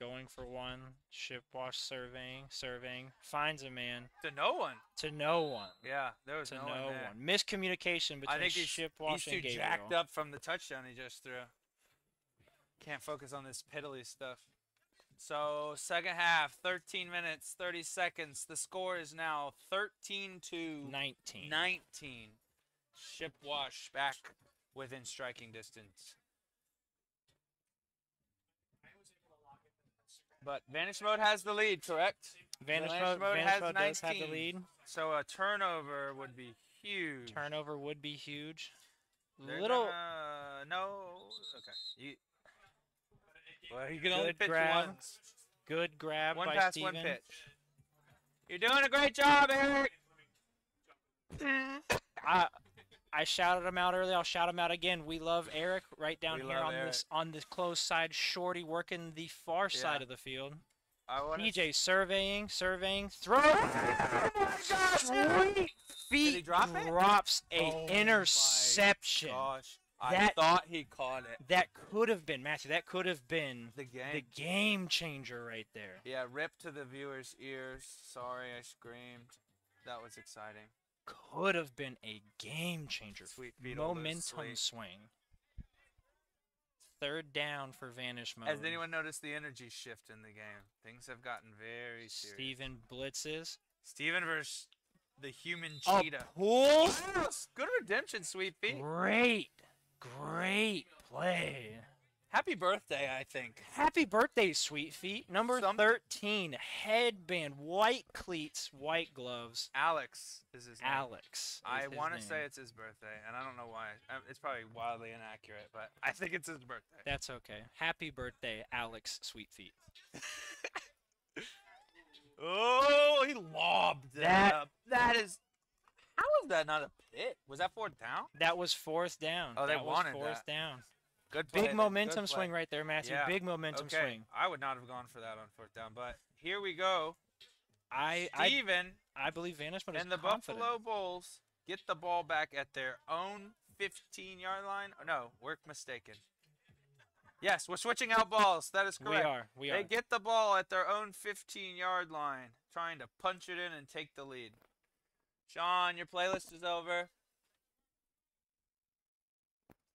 Going for one. Ship wash surveying. Surveying. Finds a man. To no one. To no one. Yeah, there was To no, no one. there. one. Miscommunication between I think he's, Ship he's too Gabriel. jacked up from the touchdown he just threw. Can't focus on this piddly stuff. So second half, 13 minutes, 30 seconds. The score is now 13 to 19. 19. Shipwash back within striking distance. But Vanish Mode has the lead, correct? Vanish Vanish mode, mode Vanish has mode does have the lead. So a turnover would be huge. Turnover would be huge. They're Little gonna- no. Okay. You, well, you can only Good pitch grab once. good grab One by pass, Steven. one pitch. You're doing a great job, Eric. Mm-hmm. I I shouted him out earlier. I'll shout him out again. We love Eric right down We here on this on the close side. Shorty working the far Yeah. side of the field. I want DJ surveying, surveying, throw. Did he Feet drop it? drops a Oh my interception. Gosh, I That- thought he caught it. That could have been Matthew. That could have been The game. the game changer right there. Yeah, rip to the viewers' ears. Sorry, I screamed. That was exciting. Could have been a game changer. Sweet Momentum swing. Third down for vanish mode. Has anyone noticed the energy shift in the game? Things have gotten very serious. Steven blitzes. Steven versus the human A cheetah. pull. Yes, good redemption, sweet feet. Great, great play. Happy birthday, I think. Happy birthday, Sweet Feet. Number Some- 13, headband, white cleats, white gloves. Alex is his name. Alex. I want to say it's his birthday, and I don't know why. Uh, It's probably wildly inaccurate, but I think it's his birthday. That's okay. Happy birthday, Alex Sweet Feet. (laughs) Oh, he lobbed That- that. Up. That is. How is that not a pit? Was that fourth down? That was fourth down. Oh, they that was wanted fourth that. down. Good play. Big momentum swing right there, Matthew. Yeah, Big momentum okay. swing. I would not have gone for that on fourth down, but here we go. I even I, I believe Vanish mode is and the confident. Buffalo Bulls get the ball back at their own 15 yard line. Oh, no, we're mistaken. Yes, we're switching out balls. That is correct. we are. We are. they get the ball at their own 15 yard line, trying to punch it in and take the lead. Sean, your playlist is over.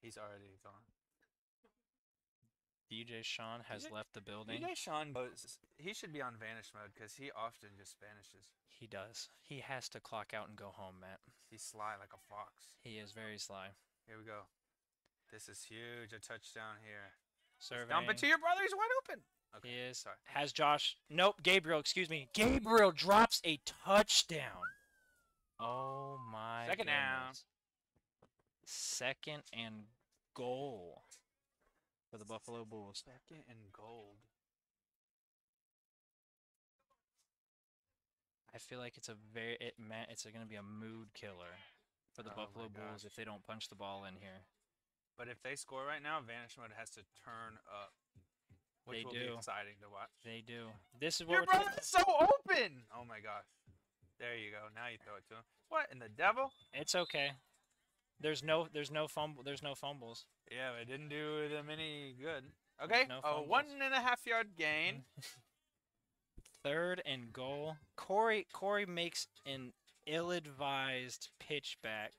He's already gone. DJ Sean has DJ left the building. DJ Sean, he should be on vanish mode because he often just vanishes. He does. He has to clock out and go home, Matt. He's sly like a fox. He is very sly. Here we go. This is huge. A touchdown here. Surveying. Dump it to your brother. He's wide open. Okay. He is. Sorry. Has Josh? Nope. Gabriel. Excuse me. Gabriel drops a touchdown. Oh my. Second down. Second and goal for the Buffalo Bulls. Second and gold. I feel like it's a very it it's going to be a mood killer for the Oh Buffalo Bulls if they don't punch the ball in here. But if they score right now, vanish mode has to turn up, which They will do. be exciting to watch. They do. This is what Your brother's so open. Oh my gosh. There you go. Now you throw it to him. What in the devil? It's okay. There's no there's no fumble there's no fumbles. Yeah, but it didn't do them any good. Okay. no a one fumbles. and a half yard gain. (laughs) Third and goal. Corey Corey makes an ill-advised pitch back.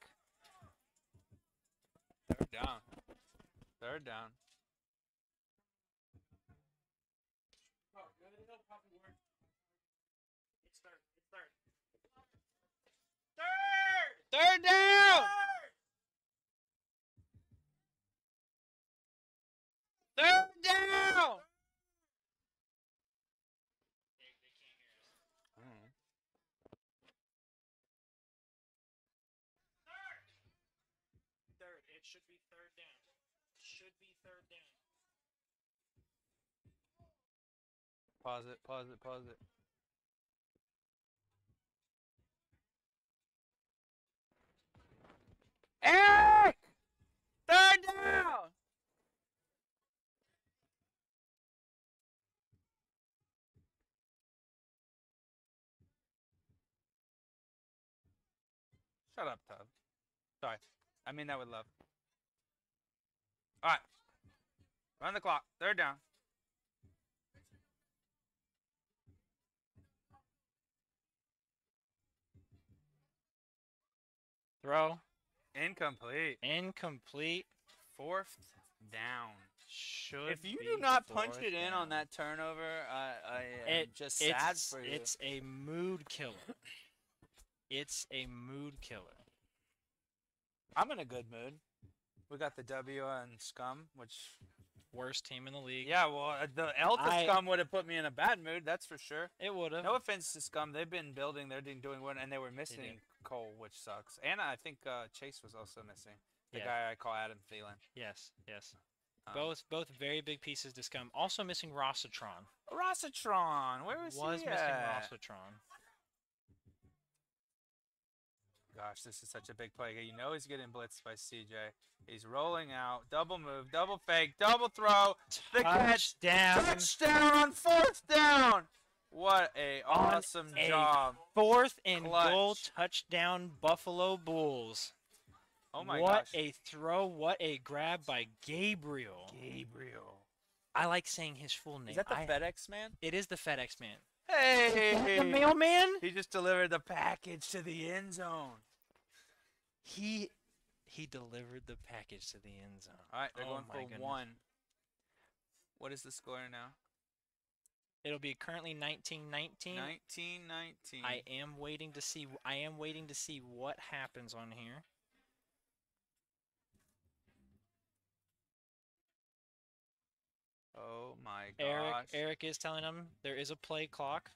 Third down. Third down. Third down. Third down. Third. It should be third down. Should be third down. Pause it. Pause it. Pause it. Eric! Third down! Shut up, Tub. Sorry. I mean that with love. Alright. Run the clock. Third down. Throw. Incomplete. Incomplete. Fourth down. Should if you do not punch it in on that turnover, I, I am It- just sad it's, for you. It's a mood killer. (laughs) It's a mood killer. I'm in a good mood. We got the W on Scum, which Worst team in the league. yeah, well, uh, the L to I- Scum would have put me in a bad mood. That's for sure. It would have. No offense to Scum, they've been building, they're doing doing well, and they were missing Cole, which sucks. And I think uh, Chase was also missing. The Yeah. guy I call Adam Thielen. Yes, yes. Um, both both very big pieces to scum. Also missing Rossitron. Rossitron, where was, Was he missing at? Rossitron. Gosh, this is such a big play. You know he's getting blitzed by CJ. He's rolling out, double move, double fake, double throw, the catch, Touchdown. touchdown on fourth down. What a On awesome a job. Fourth and goal touchdown Buffalo Bulls. Oh my what gosh. a throw, what a grab by Gabriel. Gabriel. I like saying his full name. Is that the I- FedEx man? It is the FedEx man. Hey! The mailman? He just delivered the package to the end zone. He he delivered the package to the end zone. All right, they're oh going for goodness. one. What is the score now? It'll be currently 1919. 19 19-19. I am waiting to see I am waiting to see what happens on here. Oh my Eric gosh. Eric is telling them there is a play clock.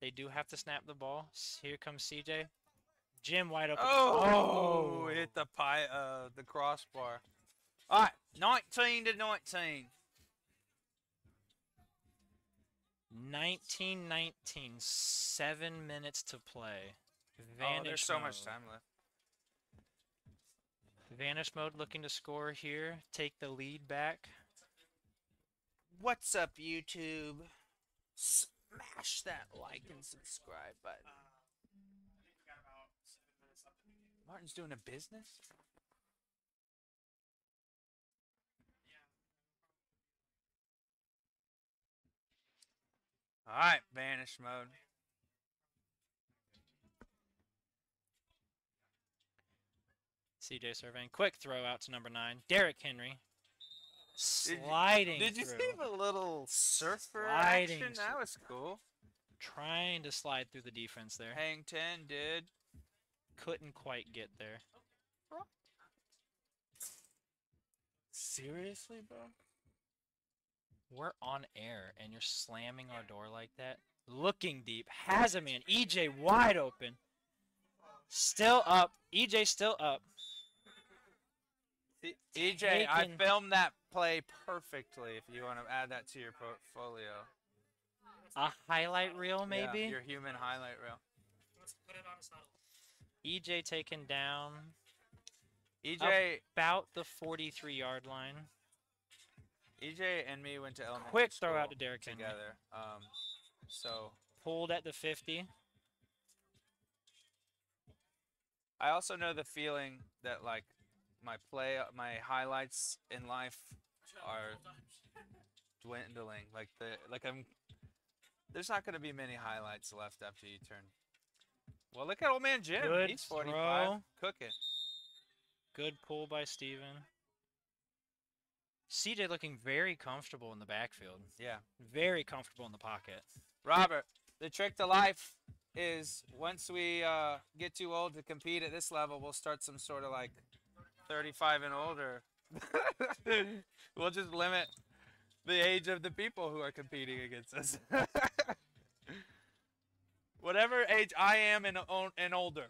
They do have to snap the ball. Here comes CJ. Jim wide open. Oh, hit the pie, uh, the crossbar. All right, 19 to 19. 1919. Seven minutes to play. Vanish oh, there's so much time left. Vanish mode looking to score here. Take the lead back. What's up, YouTube? Smash that like and subscribe button. Martin's doing a business? All right, vanish mode. CJ surveying. Quick throw out to number nine. Derrick Henry. Did you- Sliding Did you see the little surfer Sliding action? That was cool. Trying to slide through the defense there. Hang 10 did. Couldn't quite get there. Seriously, bro? We're on air and you're slamming our door like that. Looking deep. Has a man. EJ wide open. Still up. EJ still up. EJ, I filmed that play perfectly if you want to add that to your portfolio. A highlight reel maybe? Yeah, maybe. your human highlight reel. EJ taken down EJ, about the 43 yard line. EJ and me went to elementary Quick throw out to Derrick Henry. together. Um, so Pulled at the 50. I also know the feeling that like my play, my highlights in life are dwindling. Like the like I'm. There's not going to be many highlights left after you turn. Well, look at old man Jim. Good He's 45, throw. cooking. Good pull by Steven. CJ looking very comfortable in the backfield. Yeah. Very comfortable in the pocket. Robert, the trick to life is once we uh, get too old to compete at this level, we'll start some sort of like 35 and older. (laughs) we'll just limit the age of the people who are competing against us. (laughs) Whatever age I am and, and older.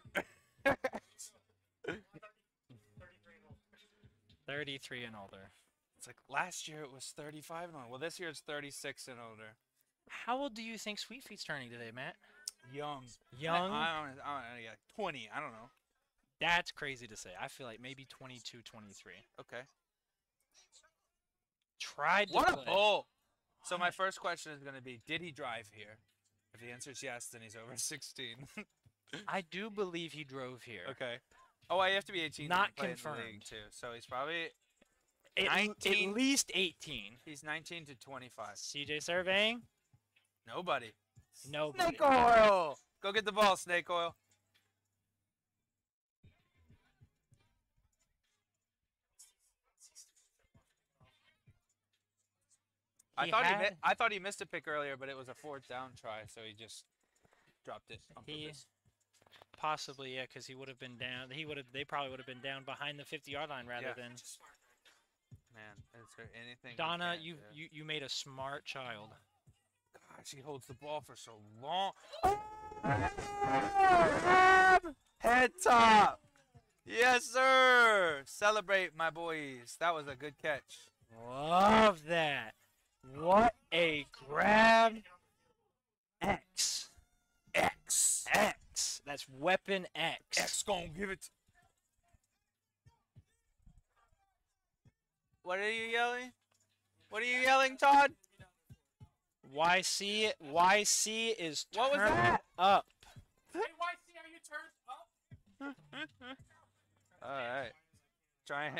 33 and older. It's like last year it was 35 and older. Well, this year it's 36 and older. How old do you think Sweet Feet's turning today, Matt? Young. Young? I, I, don't, I don't know. Yeah, 20. I don't know. That's crazy to say. I feel like maybe 22, 23. Okay. Tried to What a play. bull! So my first question is going to be: Did he drive here? If the answer is yes, then he's over (laughs) 16. I do believe he drove here. okay. Oh, I have to be 18. Not the confirmed. too. So he's probably At, 19. at least 18. he's 19 to 25. CJ surveying? Nobody. Nobody. Snake oil. Go get the ball, snake oil. I thought he mi- I thought he missed a pick earlier, but it was a fourth down try, so he just dropped it. On He purpose. possibly yeah, because he would have been down. He would have. They probably would have been down behind the 50 yard line rather Yeah. than. Man, is there anything? Donna, can't you you you made a smart child. Gosh, he holds the ball for so long. Head top. Yes, sir. Celebrate, my boys. That was a good catch. Love that. What a grab. X. X. X. That's weapon X. X gonna give it. What are you yelling? What are you yelling, Todd? YC YC is What was that? up. Hey, YC, are you turned up? (laughs) All right. Try.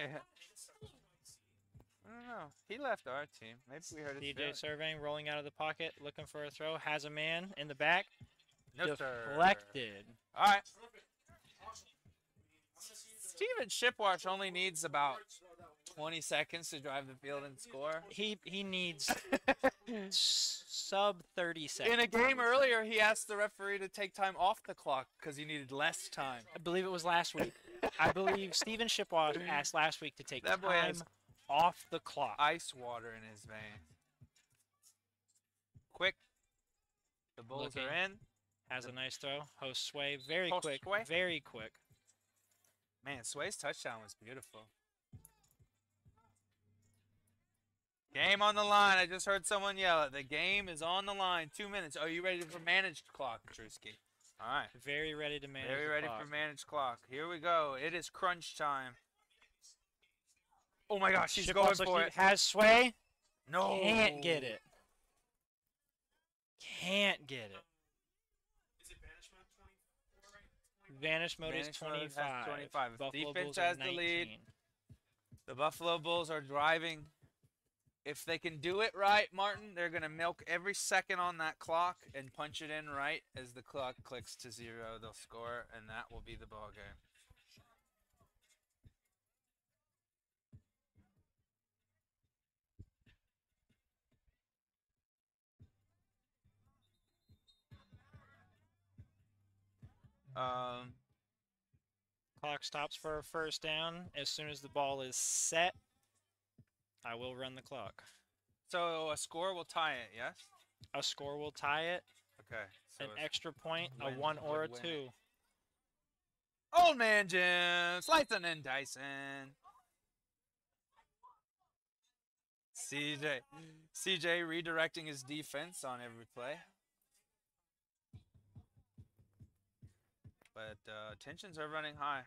Don't know. He left our team. Maybe we heard DJ feelings. surveying, rolling out of the pocket, looking for a throw, has a man in the back, No, sir. deflected. All right. Steven Shipwash only needs about 20 seconds to drive the field and score. He he needs (laughs) sub 30 seconds. In a game earlier, he asked the referee to take time off the clock because he needed less time. I believe it was last week. I believe (laughs) Steven Shipwash asked last week to take That time off the clock. Ice water in his veins. Quick. The Bulls Looking. are in. Has a nice throw. Host Sway, very Host quick, Sway. very quick. Man, Sway's touchdown was beautiful. Game on the line. I just heard someone yell it. The game is on the line. Two minutes. Are you ready for managed clock, Drewski? All right. Very ready to manage. Very the ready clock. for managed clock. Here we go. It is crunch time. Oh my gosh, she's Shipwash going looking- for it. Has Sway, No. can't get it. Can't get it. Is it banishment 24 right? Vanish mode is Vanish mode has 25. 25. Buffalo defense Bulls has the lead, The Buffalo Bulls are driving. If they can do it right, Martin, they're going to milk every second on that clock and punch it in right as the clock clicks to zero. They'll score, and that will be the ball game. Um, Clock stops for a first down. As soon as the ball is set, I will run the clock. so a score will tie it, yes? A score will tie it. Okay. So An extra point, a one or a win two. Old man Jim, slicing and dicing. CJ, CJ redirecting his defense on every play. But uh, tensions are running high.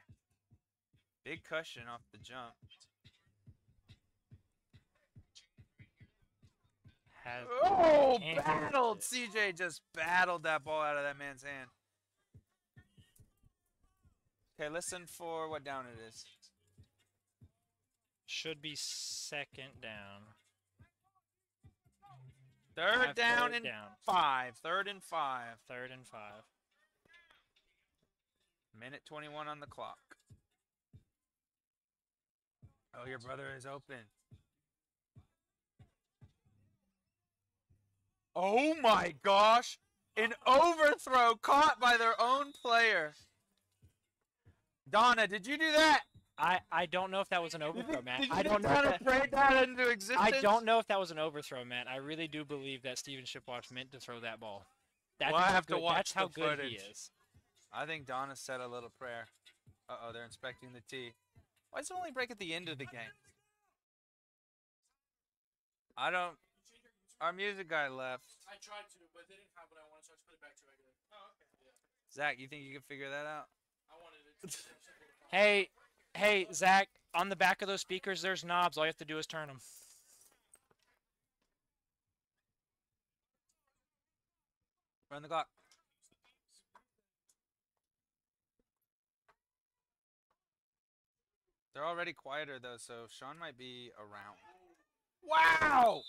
Big cushion off the jump. Has Oh, battled! it. CJ just battled that ball out of that man's hand. Okay, listen for what down it is. should be second down. Third down and down. five. Third and five. Third and five. Minute 21 on the clock. Oh, your brother is open. Oh my gosh! An overthrow caught by their own player. Donna, did you do that? I, I don't know if that was an overthrow, Matt. Did you I don't know. if that- that into existence? I don't know if that was an overthrow, Matt. I really do believe that Steven Shipwash meant to throw that ball. That's Well, I how have to watch That's how the good he footage. is. I think Donna said a little prayer. Uh oh, they're inspecting the tee. Why does it only break at the end of the game? I don't. Our music guy left. I tried to, but they didn't have what I wanted, so I just put it back to regular. Oh, okay. Yeah. Zach, you think you can figure that out? I wanted it to be more simple to Hey, hey, Zach, on the back of those speakers, there's knobs. All you have to do is turn them. Run the clock. They're already quieter though, so Sean might be around. Wow!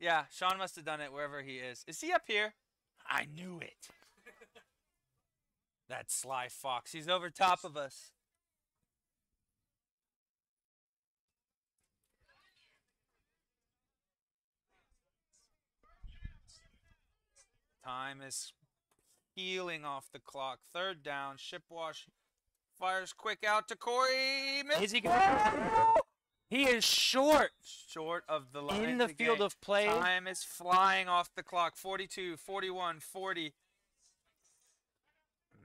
Yeah, Sean must have done it wherever he is. Is he up here? I knew it. that sly fox. He's over top of us. Time is healing off the clock. Third down. Shipwash fires quick out to Corey. Is he gonna? He is short Short of the line. in the to field gain. of play. Time is flying off the clock. 42, 41, 40.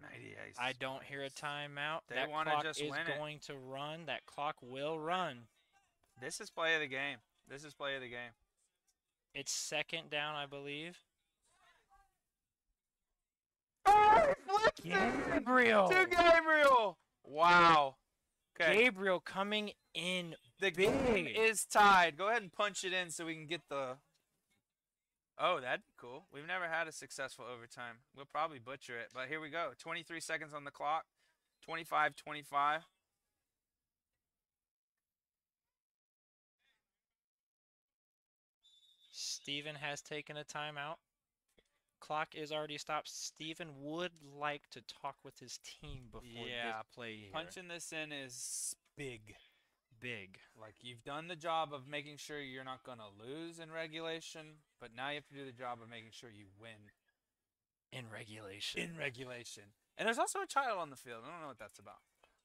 Mighty Ace. I don't hear a timeout. They that clock just is win it. going to run. That clock will run. This is play of the game. This is play of the game. It's second down, I believe. Oh, he flipped it Gabriel. to Gabriel. Wow. Okay. Gabriel coming in The game is tied. Go ahead and punch it in so we can get the Oh, that'd be cool. We've never had a successful overtime. We'll probably butcher it, but here we go. 23 seconds on the clock. 25 25. Steven has taken a timeout. Clock is already stopped. Steven would like to talk with his team before Yeah, this play here. Punching this in is big. big. Like you've done the job of making sure you're not going to lose in regulation, but now you have to do the job of making sure you win In regulation. in regulation. And there's also a child on the field. I don't know what that's about.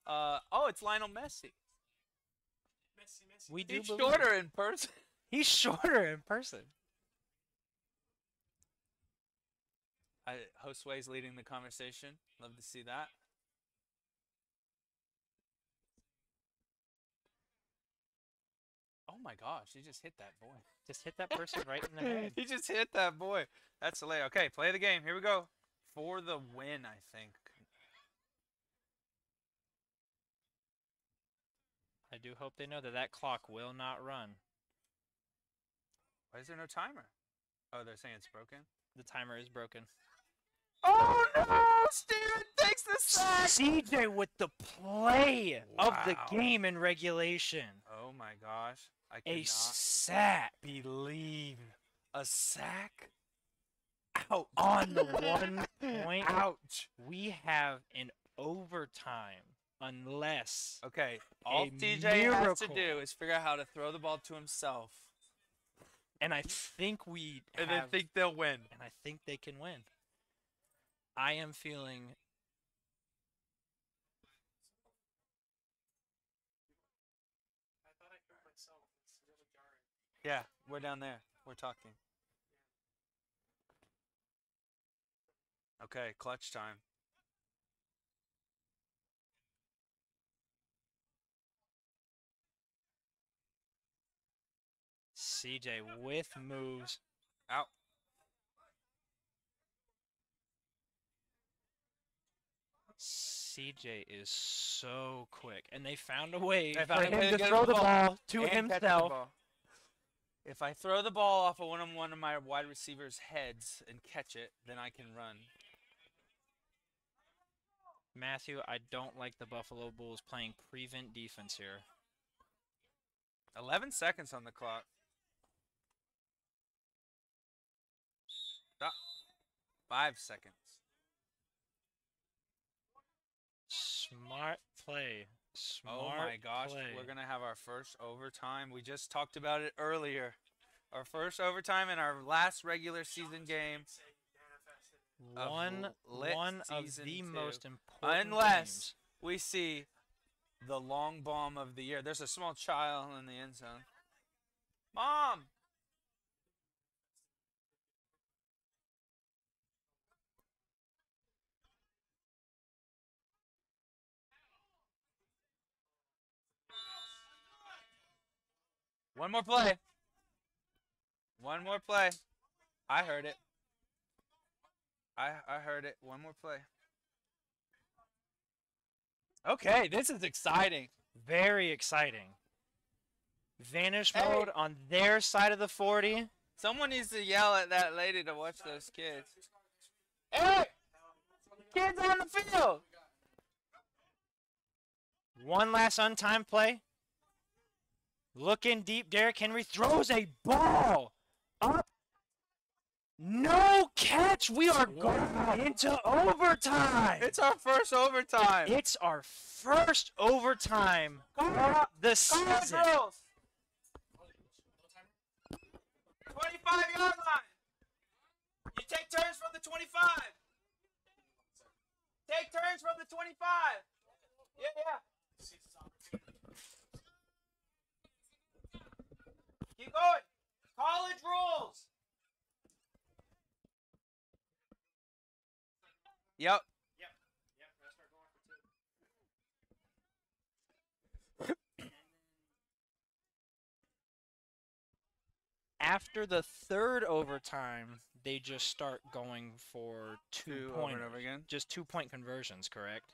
Uh oh, it's Lionel Messi. Messi, Messi. we do He's believe- shorter in person. He's shorter in person. I, Josue's leading the conversation. Love to see that. Oh my gosh, he just hit that boy. Just hit that person right in the (laughs) head. he just hit that boy. That's hilarious. Okay, play the game. Here we go. For the win, I think. I do hope they know that that clock will not run. Why is there no timer? Oh, they're saying it's broken. The timer is broken. Oh no! Steven takes the sack. CJ with the play of the game in regulation. Oh my gosh! I A cannot sack believe a sack. Ouch! on the one (laughs) point. Ouch! We have an overtime unless Okay, all A TJ has to do is figure out how to throw the ball to himself, and I think we and then have- think they'll win. and I think they can win. I am feeling I thought I heard myself. It's really jarring. Yeah, we're down there. We're talking. Okay, clutch time. CJ with moves. Out. CJ is so quick, and they found a way for him to throw the the ball to And catch the himself. ball. If I throw the ball off of one of one of my wide receivers' heads and catch it, then I can run. Matthew, I don't like the Buffalo Bulls playing prevent defense here. 11 seconds on the clock. Stop. Five seconds. Smart play. Oh smart oh my gosh, play. we're going to have our first overtime. We just talked about it earlier. Our first overtime in our last regular season game. one lit one of the two. most important Unless games. we see the long bomb of the year. There's a small child in the end zone. Mom! One more play. One more play. I heard it. I I heard it. One more play. Okay, this is exciting. very exciting. Vanish Hey. mode on their side of the 40. Someone needs to yell at that lady to watch those kids. Hey! Kids on the field! One last untimed play. Looking deep, Derrick Henry throws a ball up. No catch. We are going into overtime. It's our first overtime. It's our first overtime the Come on, season. girls! 25 yard line! You take turns from the 25! Take turns from the 25! Yeah, yeah. Keep going! College rules! Yep. After the third overtime, they just start going for two, Two over point, and over again. just two point conversions, correct?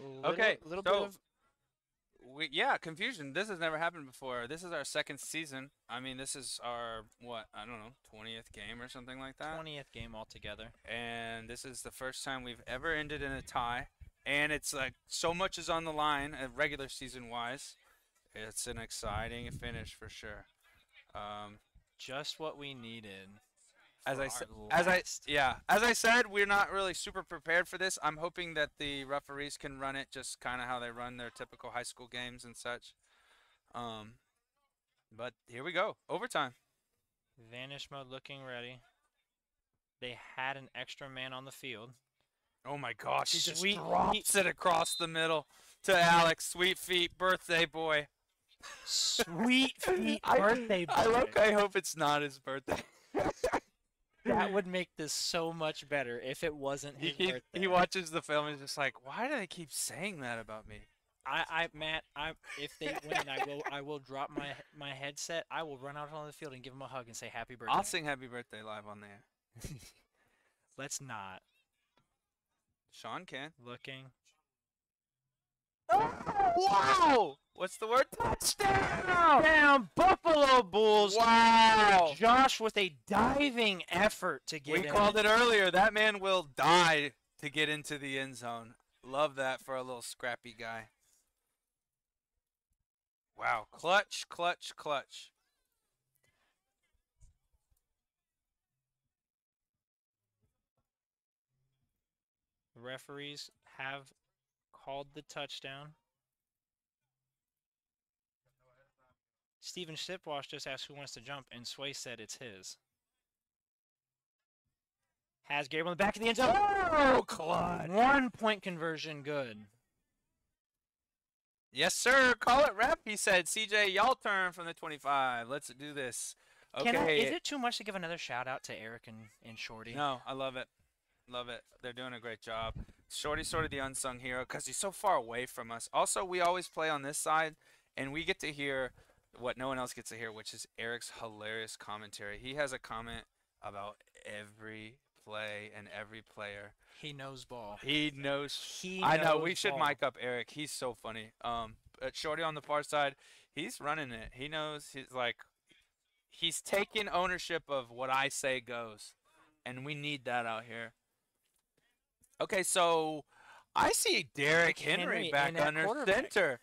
Little- Okay, little so- bit of We, yeah, confusion. This has never happened before. This is our second season. I mean, this is our what? I don't know, twentieth game or something like that. 20th game altogether. and this is the first time we've ever ended in a tie. And it's like so much is on the line, uh, regular season wise. It's an exciting finish for sure. Um, Just what we needed. As I said, as I yeah, as I said, we're not really super prepared for this. I'm hoping that the referees can run it just kind of how they run their typical high school games and such. Um, but here we go, overtime. Vanish mode looking ready. They had an extra man on the field. Oh my gosh, he just Sweet drops it across the middle to Alex. Sweet feet, birthday boy. Sweet (laughs) feet birthday boy. I look. I hope it's not his birthday. (laughs) That (laughs) would make this so much better if it wasn't he, his he, birthday. he watches the film and is just like, why do they keep saying that about me? I, I, Matt, I, if they win, I will, I will drop my my headset. I will run out on the field and give him a hug and say happy birthday. I'll sing happy birthday live on there. (laughs) Let's not. Sean can. Looking. Ah! Wow! What's the word? Touchdown! Down Buffalo Bulls. Wow! Josh with a diving effort to get We in. called it earlier. That man will die to get into the end zone. Love that for a little scrappy guy. Wow. Clutch, clutch, clutch. Referees have called the touchdown. Steven Shipwash just asked who wants to jump, and Sway said it's his. Has Gabriel in the back of the end zone. Oh, clutch. One point conversion, good. Yes, sir. Call it rep. He said, CJ, y'all turn from the 25. Let's do this. Okay. Can I, is it too much to give another shout out to Eric and, and Shorty? No, I love it. Love it. They're doing a great job. Shorty's sort of the unsung hero because he's so far away from us. Also, we always play on this side, and we get to hear what no one else gets to hear, which is Eric's hilarious commentary. He has a comment about every play and every player. He knows ball. He knows. He I know. We should ball. mic up Eric. He's so funny. Um, but Shorty on the far side, he's running it. He knows. He's like, he's taking ownership of what I say goes, and we need that out here. Okay, so I see Derrick Henry, Henry back under center.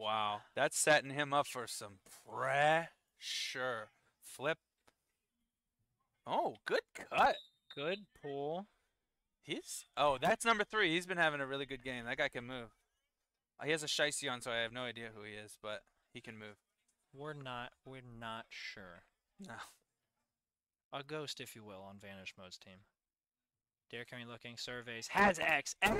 Wow, that's setting him up for some pressure. Flip. Oh, good cut. Good pull. He's oh, that's number three. He's been having a really good game. That guy can move. Uh, He has a shicey on, so I have no idea who he is, but he can move. We're not. We're not sure. No. A ghost, if you will, on Vanish Mode's team. Derrick Henry looking surveys has X. and-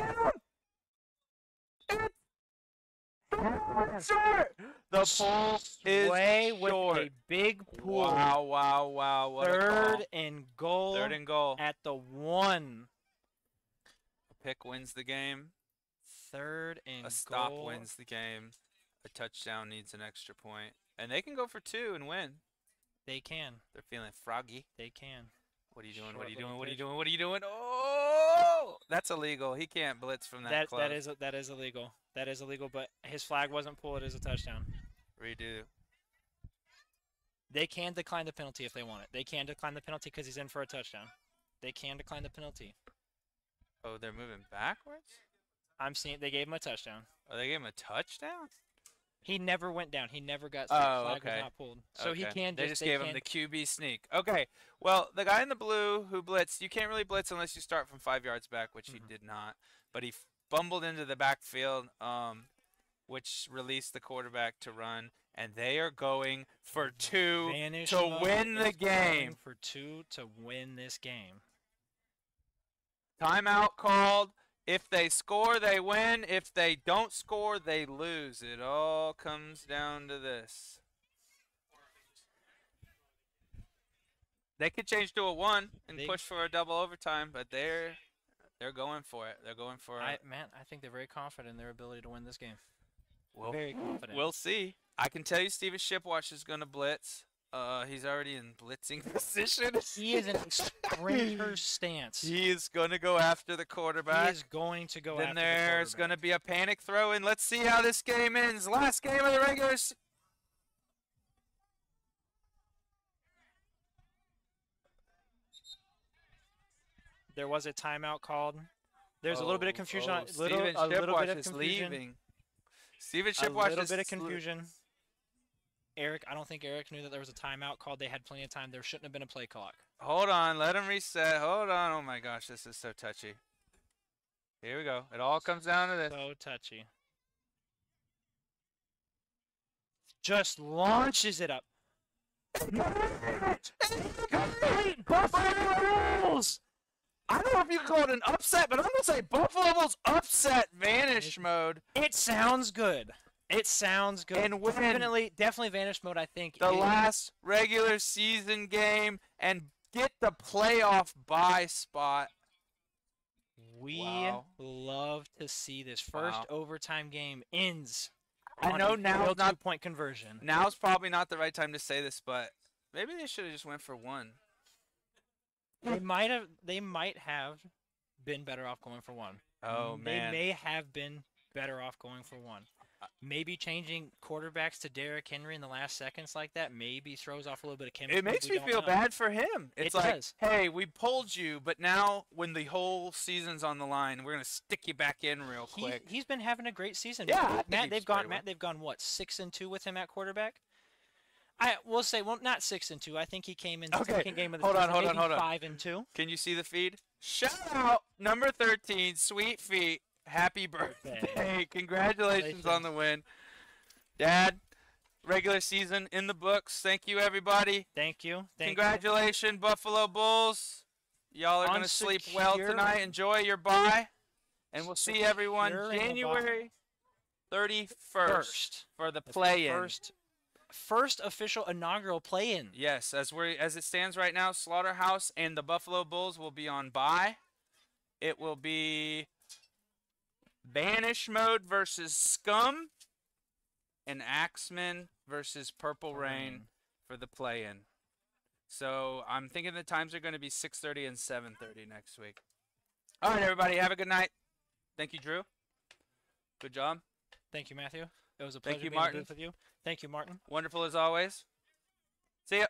Short. The pull is Sway with short. a big pull. Wow! Wow! Wow! What. Third and goal. Third and goal. at the one. A pick wins the game. Third and A stop goal. wins the game. A touchdown needs an extra point, and they can go for two and win. They can. They're feeling froggy. They can. What are you doing? Short What are you doing? What are you doing? What are you doing? Oh, that's illegal. He can't blitz from that, That close. that is that is illegal. That is illegal. But his flag wasn't pulled as a touchdown. redo. They can decline the penalty if they want it. They can decline the penalty because he's in for a touchdown. They can decline the penalty. Oh, they're moving backwards. I'm seeing they gave him a touchdown. Oh, they gave him a touchdown. He never went down. He never got. Oh, flag okay. was not pulled. So he Okay. can. They just, just they just gave him the QB sneak. Okay. Well, the guy in the blue who blitzed, you can't really blitz unless you start from five yards back, which he Mhm. did not. But he fumbled into the backfield, um, which released the quarterback to run, and they are going for two Vanish to win the game. For two to win this game. Timeout called. If they score, they win. If they don't score, they lose. It all comes down to this. They could change to a one and They- push for a double overtime, but they're they're going for it. They're going for I it. man, I think they're very confident in their ability to win this game. We'll, very confident. we'll see. I can tell you, Steven Shipwash is going to blitz. Uh, he's already in blitzing (laughs) position. He is in (laughs) sprinter stance. He is gonna go after the quarterback. He is going to go then after there's the gonna be a panic throw, and let's see how this game ends. Last game of the regular. There was a timeout called. There's a little bit of Oh, confusion. oh, on, little, Steven a little Shipwash bit of is confusion. leaving. Steven A little bit of sli- confusion. Eric, I don't think Eric knew that there was a timeout called. They had plenty of time. There shouldn't have been a play clock. Hold on, let him reset. Hold on. Oh my gosh, this is so touchy. Here we go. It all comes down to this. So touchy. Just launches it up. (laughs) Buffalo Bills. I don't know if you call it an upset, but I'm gonna say Buffalo Bills upset vanish mode. It sounds good. It sounds good. And definitely, definitely vanish mode. I think The is- last regular season game and get the playoff bye spot. We Wow. love to see this first Wow. overtime game ends. I know a now not two-point conversion. now's probably not the right time to say this, but maybe they should have just went for one. They might have. They might have been better off going for one. Oh they man. may have been better off going for one. Uh, maybe changing quarterbacks to Derrick Henry in the last seconds like that maybe throws off a little bit of chemistry. It makes me feel know. bad for him. It like, does. hey, we pulled you, but now when the whole season's on the line, we're gonna stick you back in real He, quick. he's been having a great season. Yeah, Matt, think Matt he's they've very gone. well. Matt, they've gone what six and two with him at quarterback. I will say, well, not six and two. I think he came in the Okay, second game of the hold on, season, hold on, hold on. five and two. Can you see the feed? Shout out number 13, Sweet Feet. Happy birthday. (laughs) Congratulations on the win. Dad, regular season in the books. Thank you, everybody. Thank you. Thank you. Congratulations, Buffalo Bulls. Y'all are going to sleep well tonight. Enjoy your bye. And we'll see everyone Securing a bye. January 31st First. for the The play-in. First, official inaugural play-in. Yes, as we as it stands right now, Slaughterhouse and the Buffalo Bulls will be on bye. It will be Vanish mode versus Scum and Axemen versus Purple Rain for the play-in. So I'm thinking the times are going to be 6:30 and 7:30 next week. All right, everybody, have a good night. Thank you, Drew. Good job. Thank you, Matthew. It was a Thank pleasure you, being in Martin. with you. Thank you, Martin. Wonderful as always. See ya.